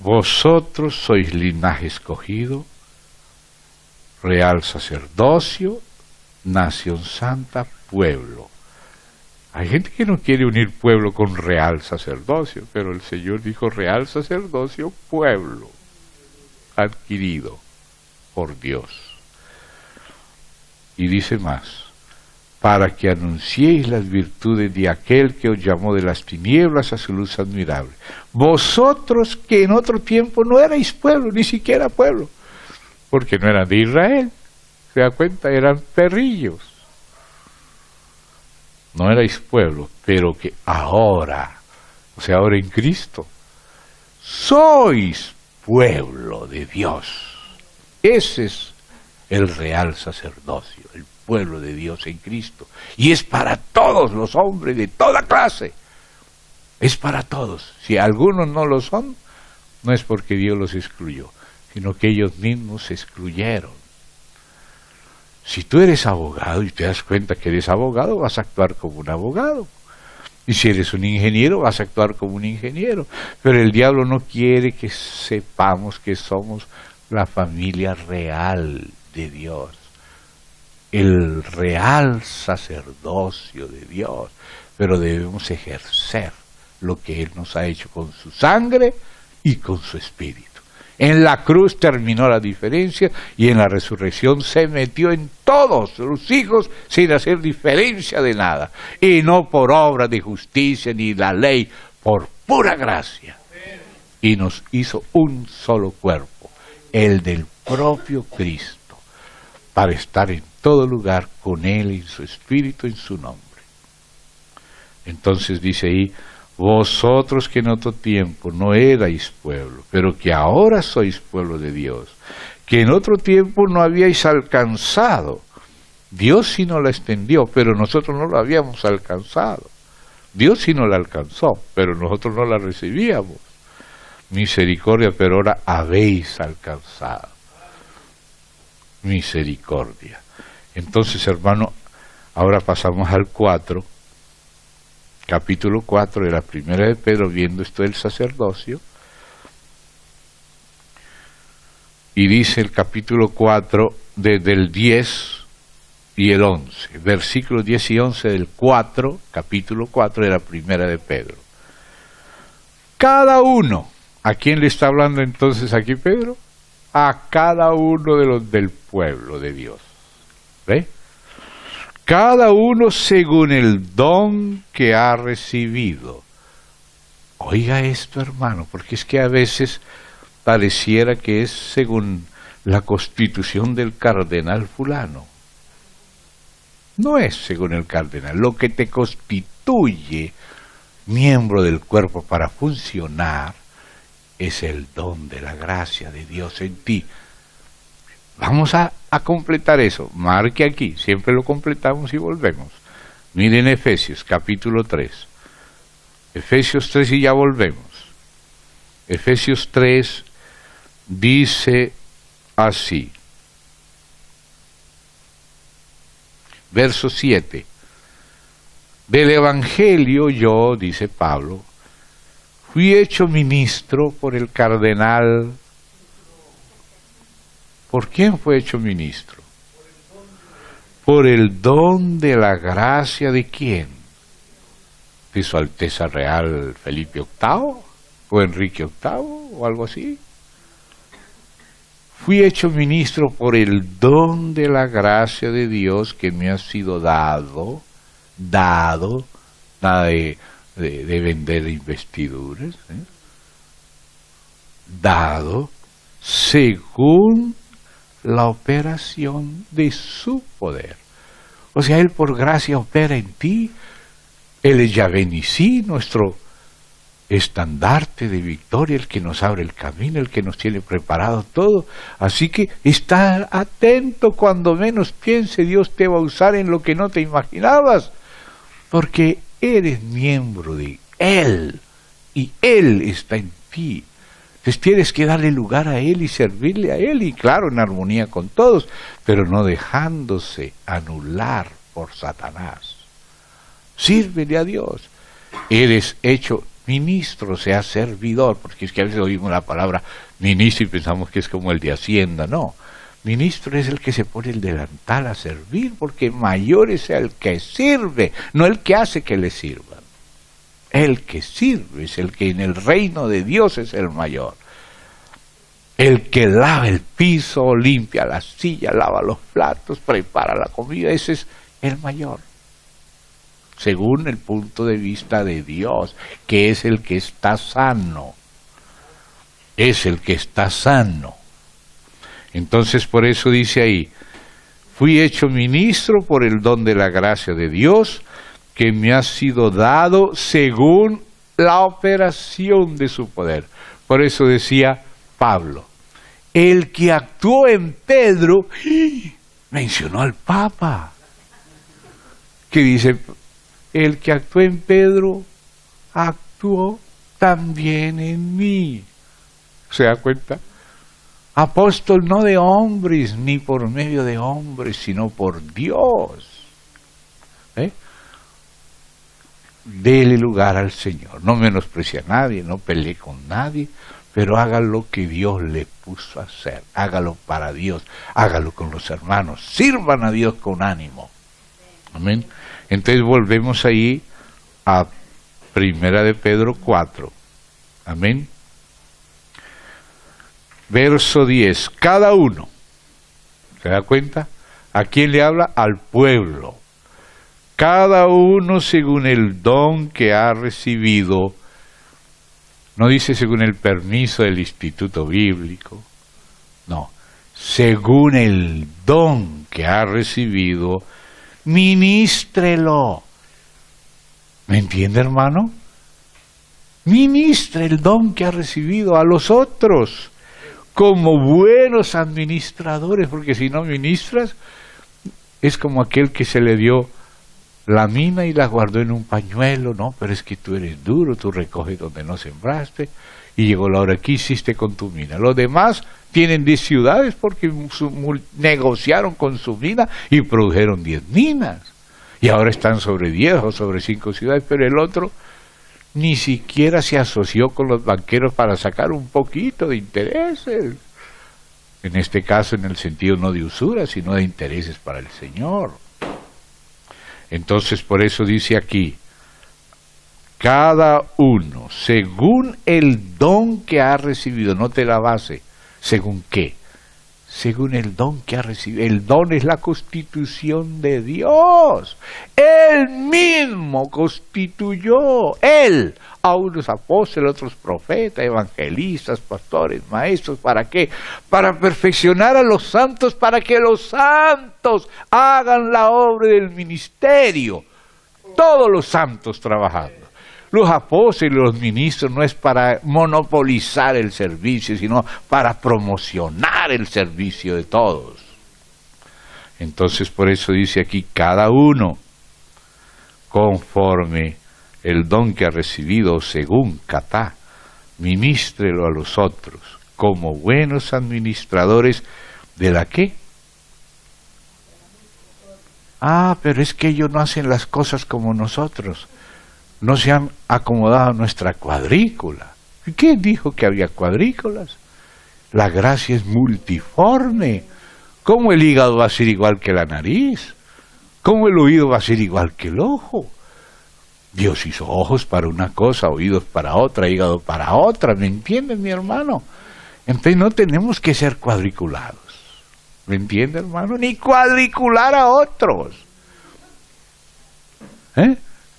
vosotros sois linaje escogido, real sacerdocio, nación santa, pueblo. Hay gente que no quiere unir pueblo con real sacerdocio, pero el Señor dijo real sacerdocio, pueblo adquirido por Dios. Y dice más, para que anunciéis las virtudes de aquel que os llamó de las tinieblas a su luz admirable. Vosotros que en otro tiempo no erais pueblo, ni siquiera pueblo, porque no eran de Israel, se da cuenta, eran perrillos. No erais pueblo, pero que ahora, o sea, ahora en Cristo, sois pueblo de Dios. Ese es el real sacerdocio, el pueblo de Dios en Cristo. Y es para todos los hombres de toda clase. Es para todos. Si algunos no lo son, no es porque Dios los excluyó, sino que ellos mismos se excluyeron. Si tú eres abogado y te das cuenta que eres abogado, vas a actuar como un abogado. Y si eres un ingeniero, vas a actuar como un ingeniero. Pero el diablo no quiere que sepamos que somos la familia real de Dios. El real sacerdocio de Dios. Pero debemos ejercer lo que Él nos ha hecho con su sangre y con su espíritu. En la cruz terminó la diferencia y en la resurrección se metió en todos los hijos sin hacer diferencia de nada. Y no por obra de justicia ni la ley, por pura gracia. Y nos hizo un solo cuerpo, el del propio Cristo, para estar en todo lugar con Él y su Espíritu en su nombre. Entonces dice ahí, vosotros que en otro tiempo no erais pueblo, pero que ahora sois pueblo de Dios, que en otro tiempo no habíais alcanzado. Dios sí nos la extendió, pero nosotros no lo habíamos alcanzado. Dios sí nos la alcanzó, pero nosotros no la recibíamos. Misericordia, pero ahora habéis alcanzado. Misericordia. Entonces, hermano, ahora pasamos al 4 capítulo 4 de la primera de Pedro, viendo esto del sacerdocio, y dice el capítulo 4 desde el 10 y el 11, versículos 10 y 11 del 4, capítulo 4 de la primera de Pedro. Cada uno, ¿a quién le está hablando entonces aquí Pedro? A cada uno de los del pueblo de Dios. ¿Ve? Cada uno según el don que ha recibido. Oiga esto, hermano, porque es que a veces pareciera que es según la constitución del cardenal fulano. No es según el cardenal. Lo que te constituye miembro del cuerpo para funcionar es el don de la gracia de Dios en ti. Vamos a, completar eso. Marque aquí, siempre lo completamos y volvemos. Miren Efesios capítulo 3. Efesios 3 y ya volvemos. Efesios 3 dice así. Verso 7. Del Evangelio yo, dice Pablo, fui hecho ministro por el cardenal. ¿Por quién fue hecho ministro? Por el don de la gracia de quién? ¿De su Alteza Real Felipe VIII? ¿O Enrique VIII? ¿O algo así? Fui hecho ministro por el don de la gracia de Dios que me ha sido dado, dado, nada de, vender investiduras, ¿eh? dado según la operación de su poder. O sea, Él por gracia opera en ti. Él es Yahvé nuestro estandarte de victoria, el que nos abre el camino, el que nos tiene preparado todo. Así que está atento cuando menos piense Dios te va a usar en lo que no te imaginabas, porque eres miembro de Él y Él está en ti. Entonces tienes que darle lugar a Él y servirle a Él, y claro, en armonía con todos, pero no dejándose anular por Satanás. Sírvele a Dios. Eres hecho ministro, sea servidor, porque es que a veces oímos la palabra ministro y pensamos que es como el de Hacienda, no. Ministro es el que se pone el delantal a servir, porque mayor es el que sirve, no el que hace que le sirvan. El que sirve es el que en el reino de Dios es el mayor. El que lava el piso, limpia la silla, lava los platos, prepara la comida, ese es el mayor según el punto de vista de Dios, que es el que está sano. Es el que está sano. Entonces por eso dice ahí, fui hecho ministro por el don de la gracia de Dios que me ha sido dado según la operación de su poder. Por eso decía Pablo, el que actuó en Pedro mencionó al Papa, que dice el que actuó en Pedro actuó también en mí. ¿Se da cuenta? Apóstol no de hombres, ni por medio de hombres, sino por Dios. ¿Eh? Dele lugar al Señor. No menosprecie a nadie, no pelee con nadie, pero haga lo que Dios le puso a hacer. Hágalo para Dios, hágalo con los hermanos. Sirvan a Dios con ánimo. Amén. Entonces volvemos ahí a Primera de Pedro 4. Amén. Verso 10. Cada uno, ¿se da cuenta? ¿A quién le habla? Al pueblo. Cada uno según el don que ha recibido. No dice según el permiso del instituto bíblico. No. Según el don que ha recibido ministrelo. ¿Me entiende, hermano? Ministre el don que ha recibido a los otros como buenos administradores, porque si no ministras, es como aquel que se le dio la mina y la guardó en un pañuelo, no, pero es que tú eres duro, tú recoges donde no sembraste, y llegó la hora que hiciste con tu mina. Los demás tienen 10 ciudades porque negociaron con su mina y produjeron 10 minas. Y ahora están sobre 10 o sobre 5 ciudades, pero el otro ni siquiera se asoció con los banqueros para sacar un poquito de intereses. En este caso, en el sentido no de usura, sino de intereses para el Señor. Entonces, por eso dice aquí, cada uno, según el don que ha recibido, no te la base, según qué, según el don que ha recibido. El don es la constitución de Dios. Él mismo constituyó, Él, a unos apóstoles, otros profetas, evangelistas, pastores, maestros. ¿Para qué? Para perfeccionar a los santos, para que los santos hagan la obra del ministerio. Todos los santos trabajando. Los apóstoles y los ministros no es para monopolizar el servicio, sino para promocionar el servicio de todos. Entonces por eso dice aquí, cada uno conforme el don que ha recibido según Catá, ministrelo a los otros como buenos administradores de la qué? Ah, pero es que ellos no hacen las cosas como nosotros no se han acomodado nuestra cuadrícula. ¿Quién dijo que había cuadrículas? La gracia es multiforme. ¿Cómo el hígado va a ser igual que la nariz? ¿Cómo el oído va a ser igual que el ojo? Dios hizo ojos para una cosa, oídos para otra, hígado para otra, ¿me entiendes, mi hermano? Entonces no tenemos que ser cuadriculados, ¿me entiende, hermano? Ni cuadricular a otros. ¿Eh?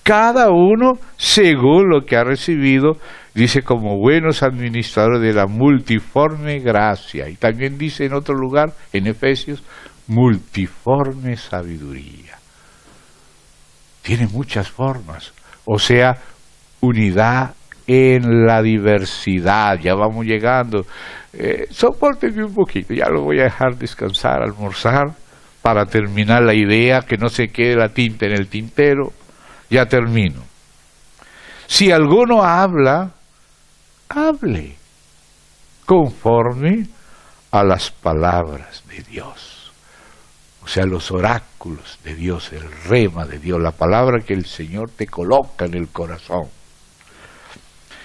Cada uno según lo que ha recibido, dice como buenos administradores de la multiforme gracia. Y también dice en otro lugar, en Efesios, multiforme sabiduría. Tiene muchas formas, o sea, unidad en la diversidad. Ya vamos llegando. Eh, un poquito, ya lo voy a dejar descansar, almorzar, para terminar la idea, que no se quede la tinta en el tintero. Ya termino. Si alguno habla, hable conforme a las palabras de Dios. O sea, los oráculos de Dios, el rema de Dios, la palabra que el Señor te coloca en el corazón.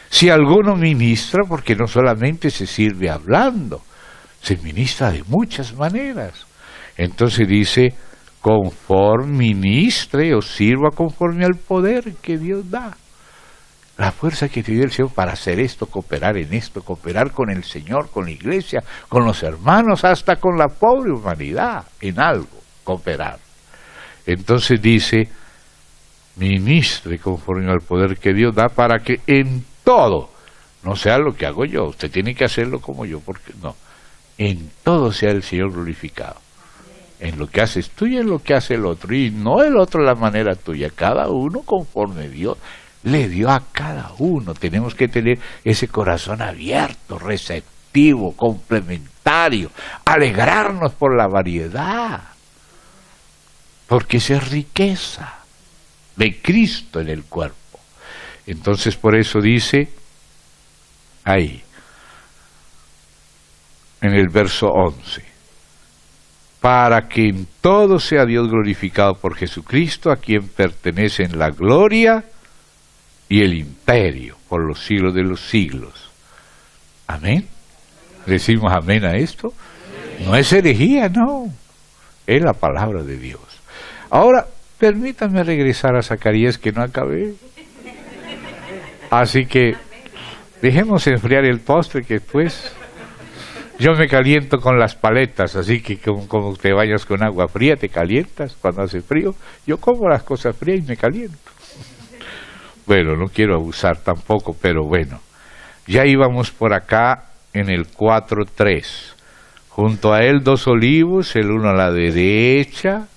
Si alguno ministra, porque no solamente se sirve hablando, se ministra de muchas maneras. Entonces dice, conforme ministre o sirva conforme al poder que Dios da. La fuerza que te dio el Señor para hacer esto, cooperar en esto, cooperar con el Señor, con la iglesia, con los hermanos, hasta con la pobre humanidad, en algo, cooperar. Entonces dice, ministre conforme al poder que Dios da para que en todo, no sea lo que hago yo, usted tiene que hacerlo como yo, porque no, en todo sea el Señor glorificado en lo que haces tú y en lo que hace el otro, y no el otro la manera tuya, cada uno conforme Dios le dio a cada uno. Tenemos que tener ese corazón abierto, receptivo, complementario, alegrarnos por la variedad, porque esa es riqueza de Cristo en el cuerpo. Entonces por eso dice ahí, en el verso 11, para que en todo sea Dios glorificado por Jesucristo, a quien pertenecen la gloria y el imperio por los siglos de los siglos. Amén. Decimos amén a esto. No es herejía, no. Es la palabra de Dios. Ahora, permítanme regresar a Zacarías que no acabé. Así que dejemos enfriar el postre que después yo me caliento con las paletas, así que como, te vayas con agua fría, te calientas cuando hace frío. Yo como las cosas frías y me caliento. Bueno, no quiero abusar tampoco, pero bueno. Ya íbamos por acá en el 4-3. Junto a él dos olivos, el uno a la derecha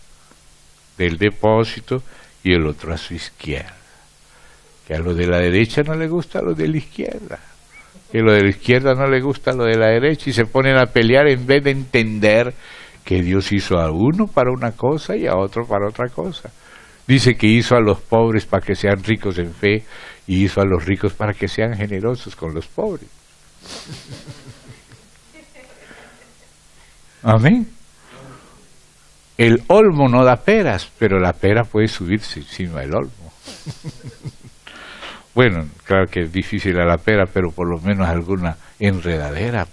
del depósito y el otro a su izquierda. Que a los de la derecha no le gusta a los de la izquierda que lo de la izquierda no le gusta lo de la derecha y se ponen a pelear en vez de entender que Dios hizo a uno para una cosa y a otro para otra cosa. Dice que hizo a los pobres para que sean ricos en fe y hizo a los ricos para que sean generosos con los pobres. Amén. El olmo no da peras, pero la pera puede subirse encima del olmo. Bueno, claro que es difícil a la pera, pero por lo menos alguna enredadera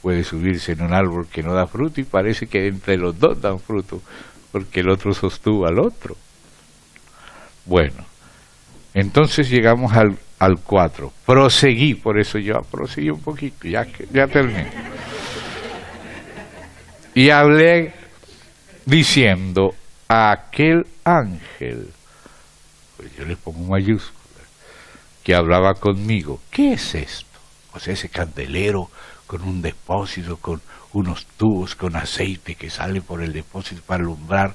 puede subirse en un árbol que no da fruto y parece que entre los dos dan fruto, porque el otro sostuvo al otro. Bueno, entonces llegamos al, al 4. Proseguí, por eso yo proseguí un poquito, ya, ya terminé. Y hablé diciendo a aquel ángel, pues yo le pongo mayúscula, que hablaba conmigo, ¿qué es esto? O sea, ese candelero con un depósito, con unos tubos con aceite que sale por el depósito para alumbrar.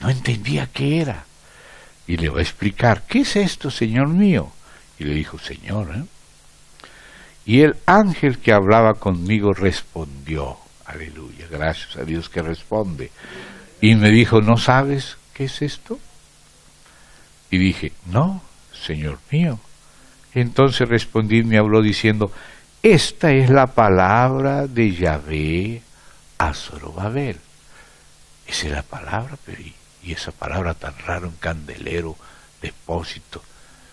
No entendía qué era. Y le va a explicar, ¿qué es esto, Señor mío? Y le dijo, Señor, ¿eh? Y el ángel que hablaba conmigo respondió, aleluya, gracias a Dios que responde. Y me dijo, ¿no sabes qué es esto? Y dije, no, Señor mío. Entonces respondí y me habló diciendo, esta es la palabra de Yahvé a Zorobabel. Esa es la palabra, pero y, esa palabra tan rara, un candelero, depósito,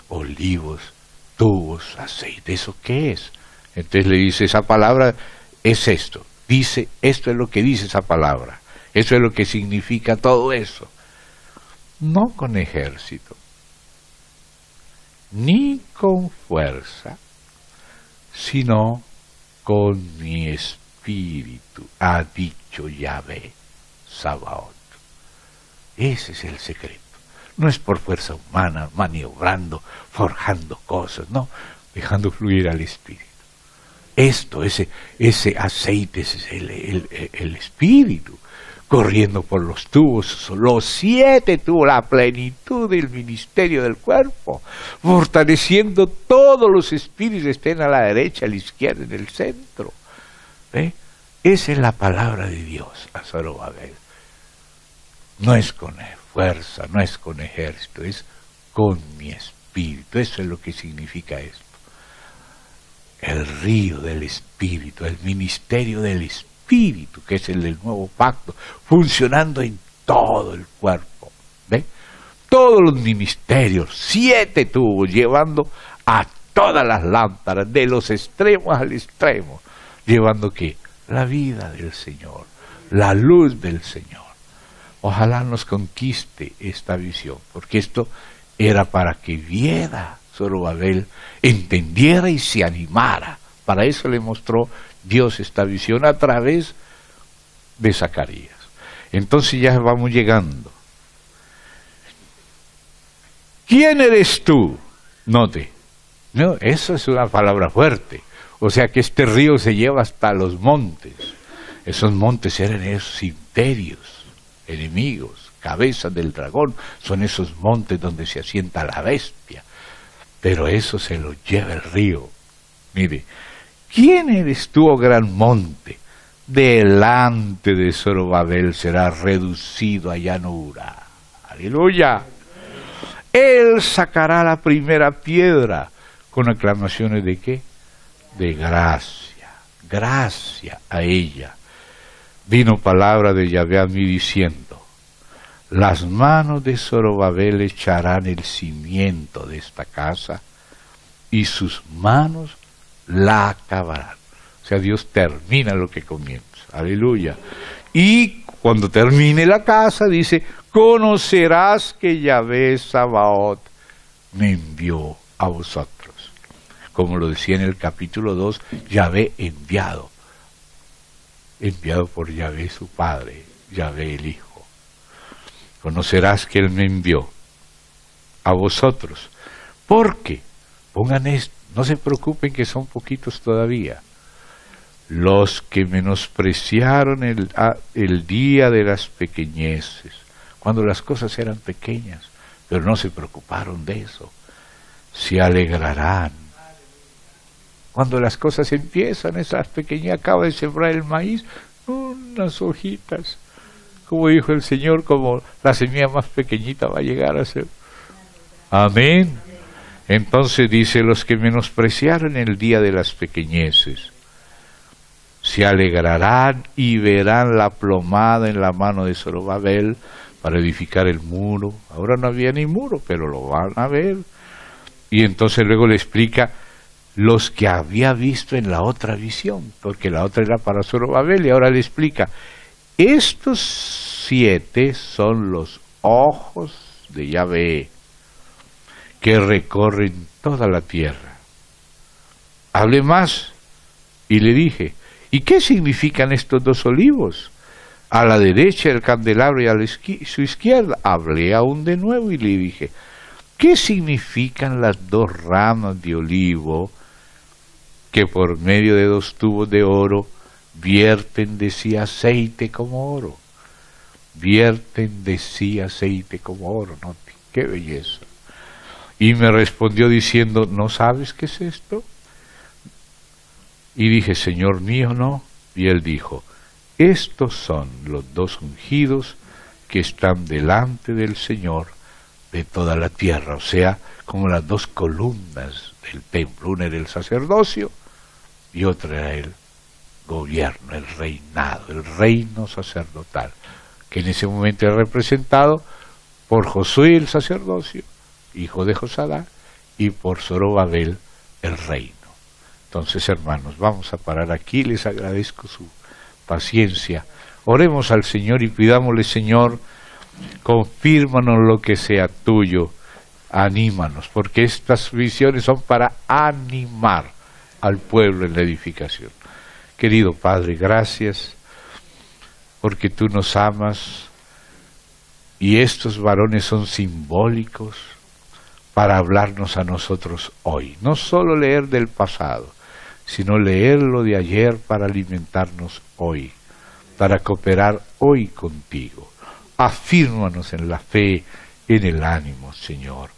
olivos, tubos, aceite, ¿eso qué es? Entonces le dice, esa palabra es esto, dice, esto es lo que dice esa palabra, eso es lo que significa todo eso. No con ejército, ni con fuerza, sino con mi espíritu, ha dicho Yahvé Sabaoth. Ese es el secreto. No es por fuerza humana, maniobrando, forjando cosas, no, dejando fluir al espíritu. Esto, ese, ese aceite, ese es el, el, el espíritu corriendo por los tubos, los siete tubos, la plenitud del ministerio del cuerpo, fortaleciendo todos los espíritus estén a la derecha, a la izquierda, en el centro. Esa es la palabra de Dios a Zorobabel. No es con fuerza, no es con ejército, es con mi espíritu. Eso es lo que significa esto. El río del espíritu, el ministerio del espíritu espíritu, que es el del nuevo pacto, funcionando en todo el cuerpo. ¿Ve? Todos los ministerios, siete tubos, llevando a todas las lámparas, de los extremos al extremo, llevando que la vida del Señor, la luz del Señor. Ojalá nos conquiste esta visión, porque esto era para que viera Zorobabel, entendiera y se animara. Para eso le mostró Dios esta visión a través de Zacarías. Entonces ya vamos llegando. ¿Quién eres tú? Note. No, eso es una palabra fuerte. O sea que este río se lleva hasta los montes. Esos montes eran esos imperios, enemigos, cabezas del dragón. Son esos montes donde se asienta la bestia. Pero eso se lo lleva el río. Mire, ¿Quién eres tú, oh gran monte? Delante de Zorobabel será reducido a llanura. Aleluya. Él sacará la primera piedra con aclamaciones de qué? De gracia. Gracia a ella. Vino palabra de Yahvé a mí diciendo, las manos de Zorobabel echarán el cimiento de esta casa y sus manos la acabarán. O sea, Dios termina lo que comienza. Aleluya. Y cuando termine la casa, dice, conocerás que Yahvé Sabaoth me envió a vosotros. Como lo decía en el capítulo 2, Yahvé enviado. Enviado por Yahvé su Padre, Yahvé el Hijo. Conocerás que Él me envió a vosotros. Porque, pongan esto, no se preocupen que son poquitos todavía. Los que menospreciaron el, el día de las pequeñeces, cuando las cosas eran pequeñas, pero no se preocuparon de eso, se alegrarán. Cuando las cosas empiezan, esas pequeñas, acaba de sembrar el maíz, unas hojitas, como dijo el Señor, como la semilla más pequeñita va a llegar a ser. Amén. Entonces dice, los que menospreciaron el día de las pequeñeces, se alegrarán y verán la plomada en la mano de Zorobabel para edificar el muro. Ahora no había ni muro, pero lo van a ver. Y entonces luego le explica los que había visto en la otra visión, porque la otra era para Zorobabel y ahora le explica, estos siete son los ojos de Yahvé que recorren toda la tierra. Hablé más y le dije, ¿y qué significan estos dos olivos? A la derecha el candelabro y a su izquierda. Hablé aún de nuevo y le dije, ¿qué significan las dos ramas de olivo que por medio de dos tubos de oro vierten de sí aceite como oro? Vierten de sí aceite como oro, ¿no? ¡Qué belleza! Y me respondió diciendo, ¿no sabes qué es esto? Y dije, Señor mío, no. Y él dijo, estos son los dos ungidos que están delante del Señor de toda la tierra, o sea, como las dos columnas del templo. Una era el sacerdocio y otra era el gobierno, el reinado, el reino sacerdotal, que en ese momento era representado por Josué el sacerdocio, hijo de Josadá, y por Zorobabel el reino. Entonces, hermanos, vamos a parar aquí. Les agradezco su paciencia. Oremos al Señor y pidámosle, Señor, confírmanos lo que sea tuyo, anímanos, porque estas visiones son para animar al pueblo en la edificación. Querido Padre, gracias porque tú nos amas y estos varones son simbólicos para hablarnos a nosotros hoy. No solo leer del pasado, sino leerlo de ayer para alimentarnos hoy, para cooperar hoy contigo. Afírmanos en la fe, en el ánimo, Señor,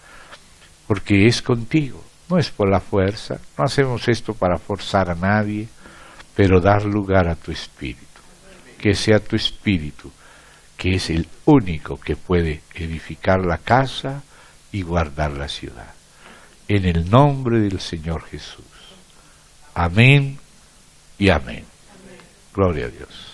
porque es contigo, no es por la fuerza, no hacemos esto para forzar a nadie, pero dar lugar a tu espíritu, que sea tu espíritu, que es el único que puede edificar la casa y guardar la ciudad. En el nombre del Señor Jesús. Amén y amén. Gloria a Dios.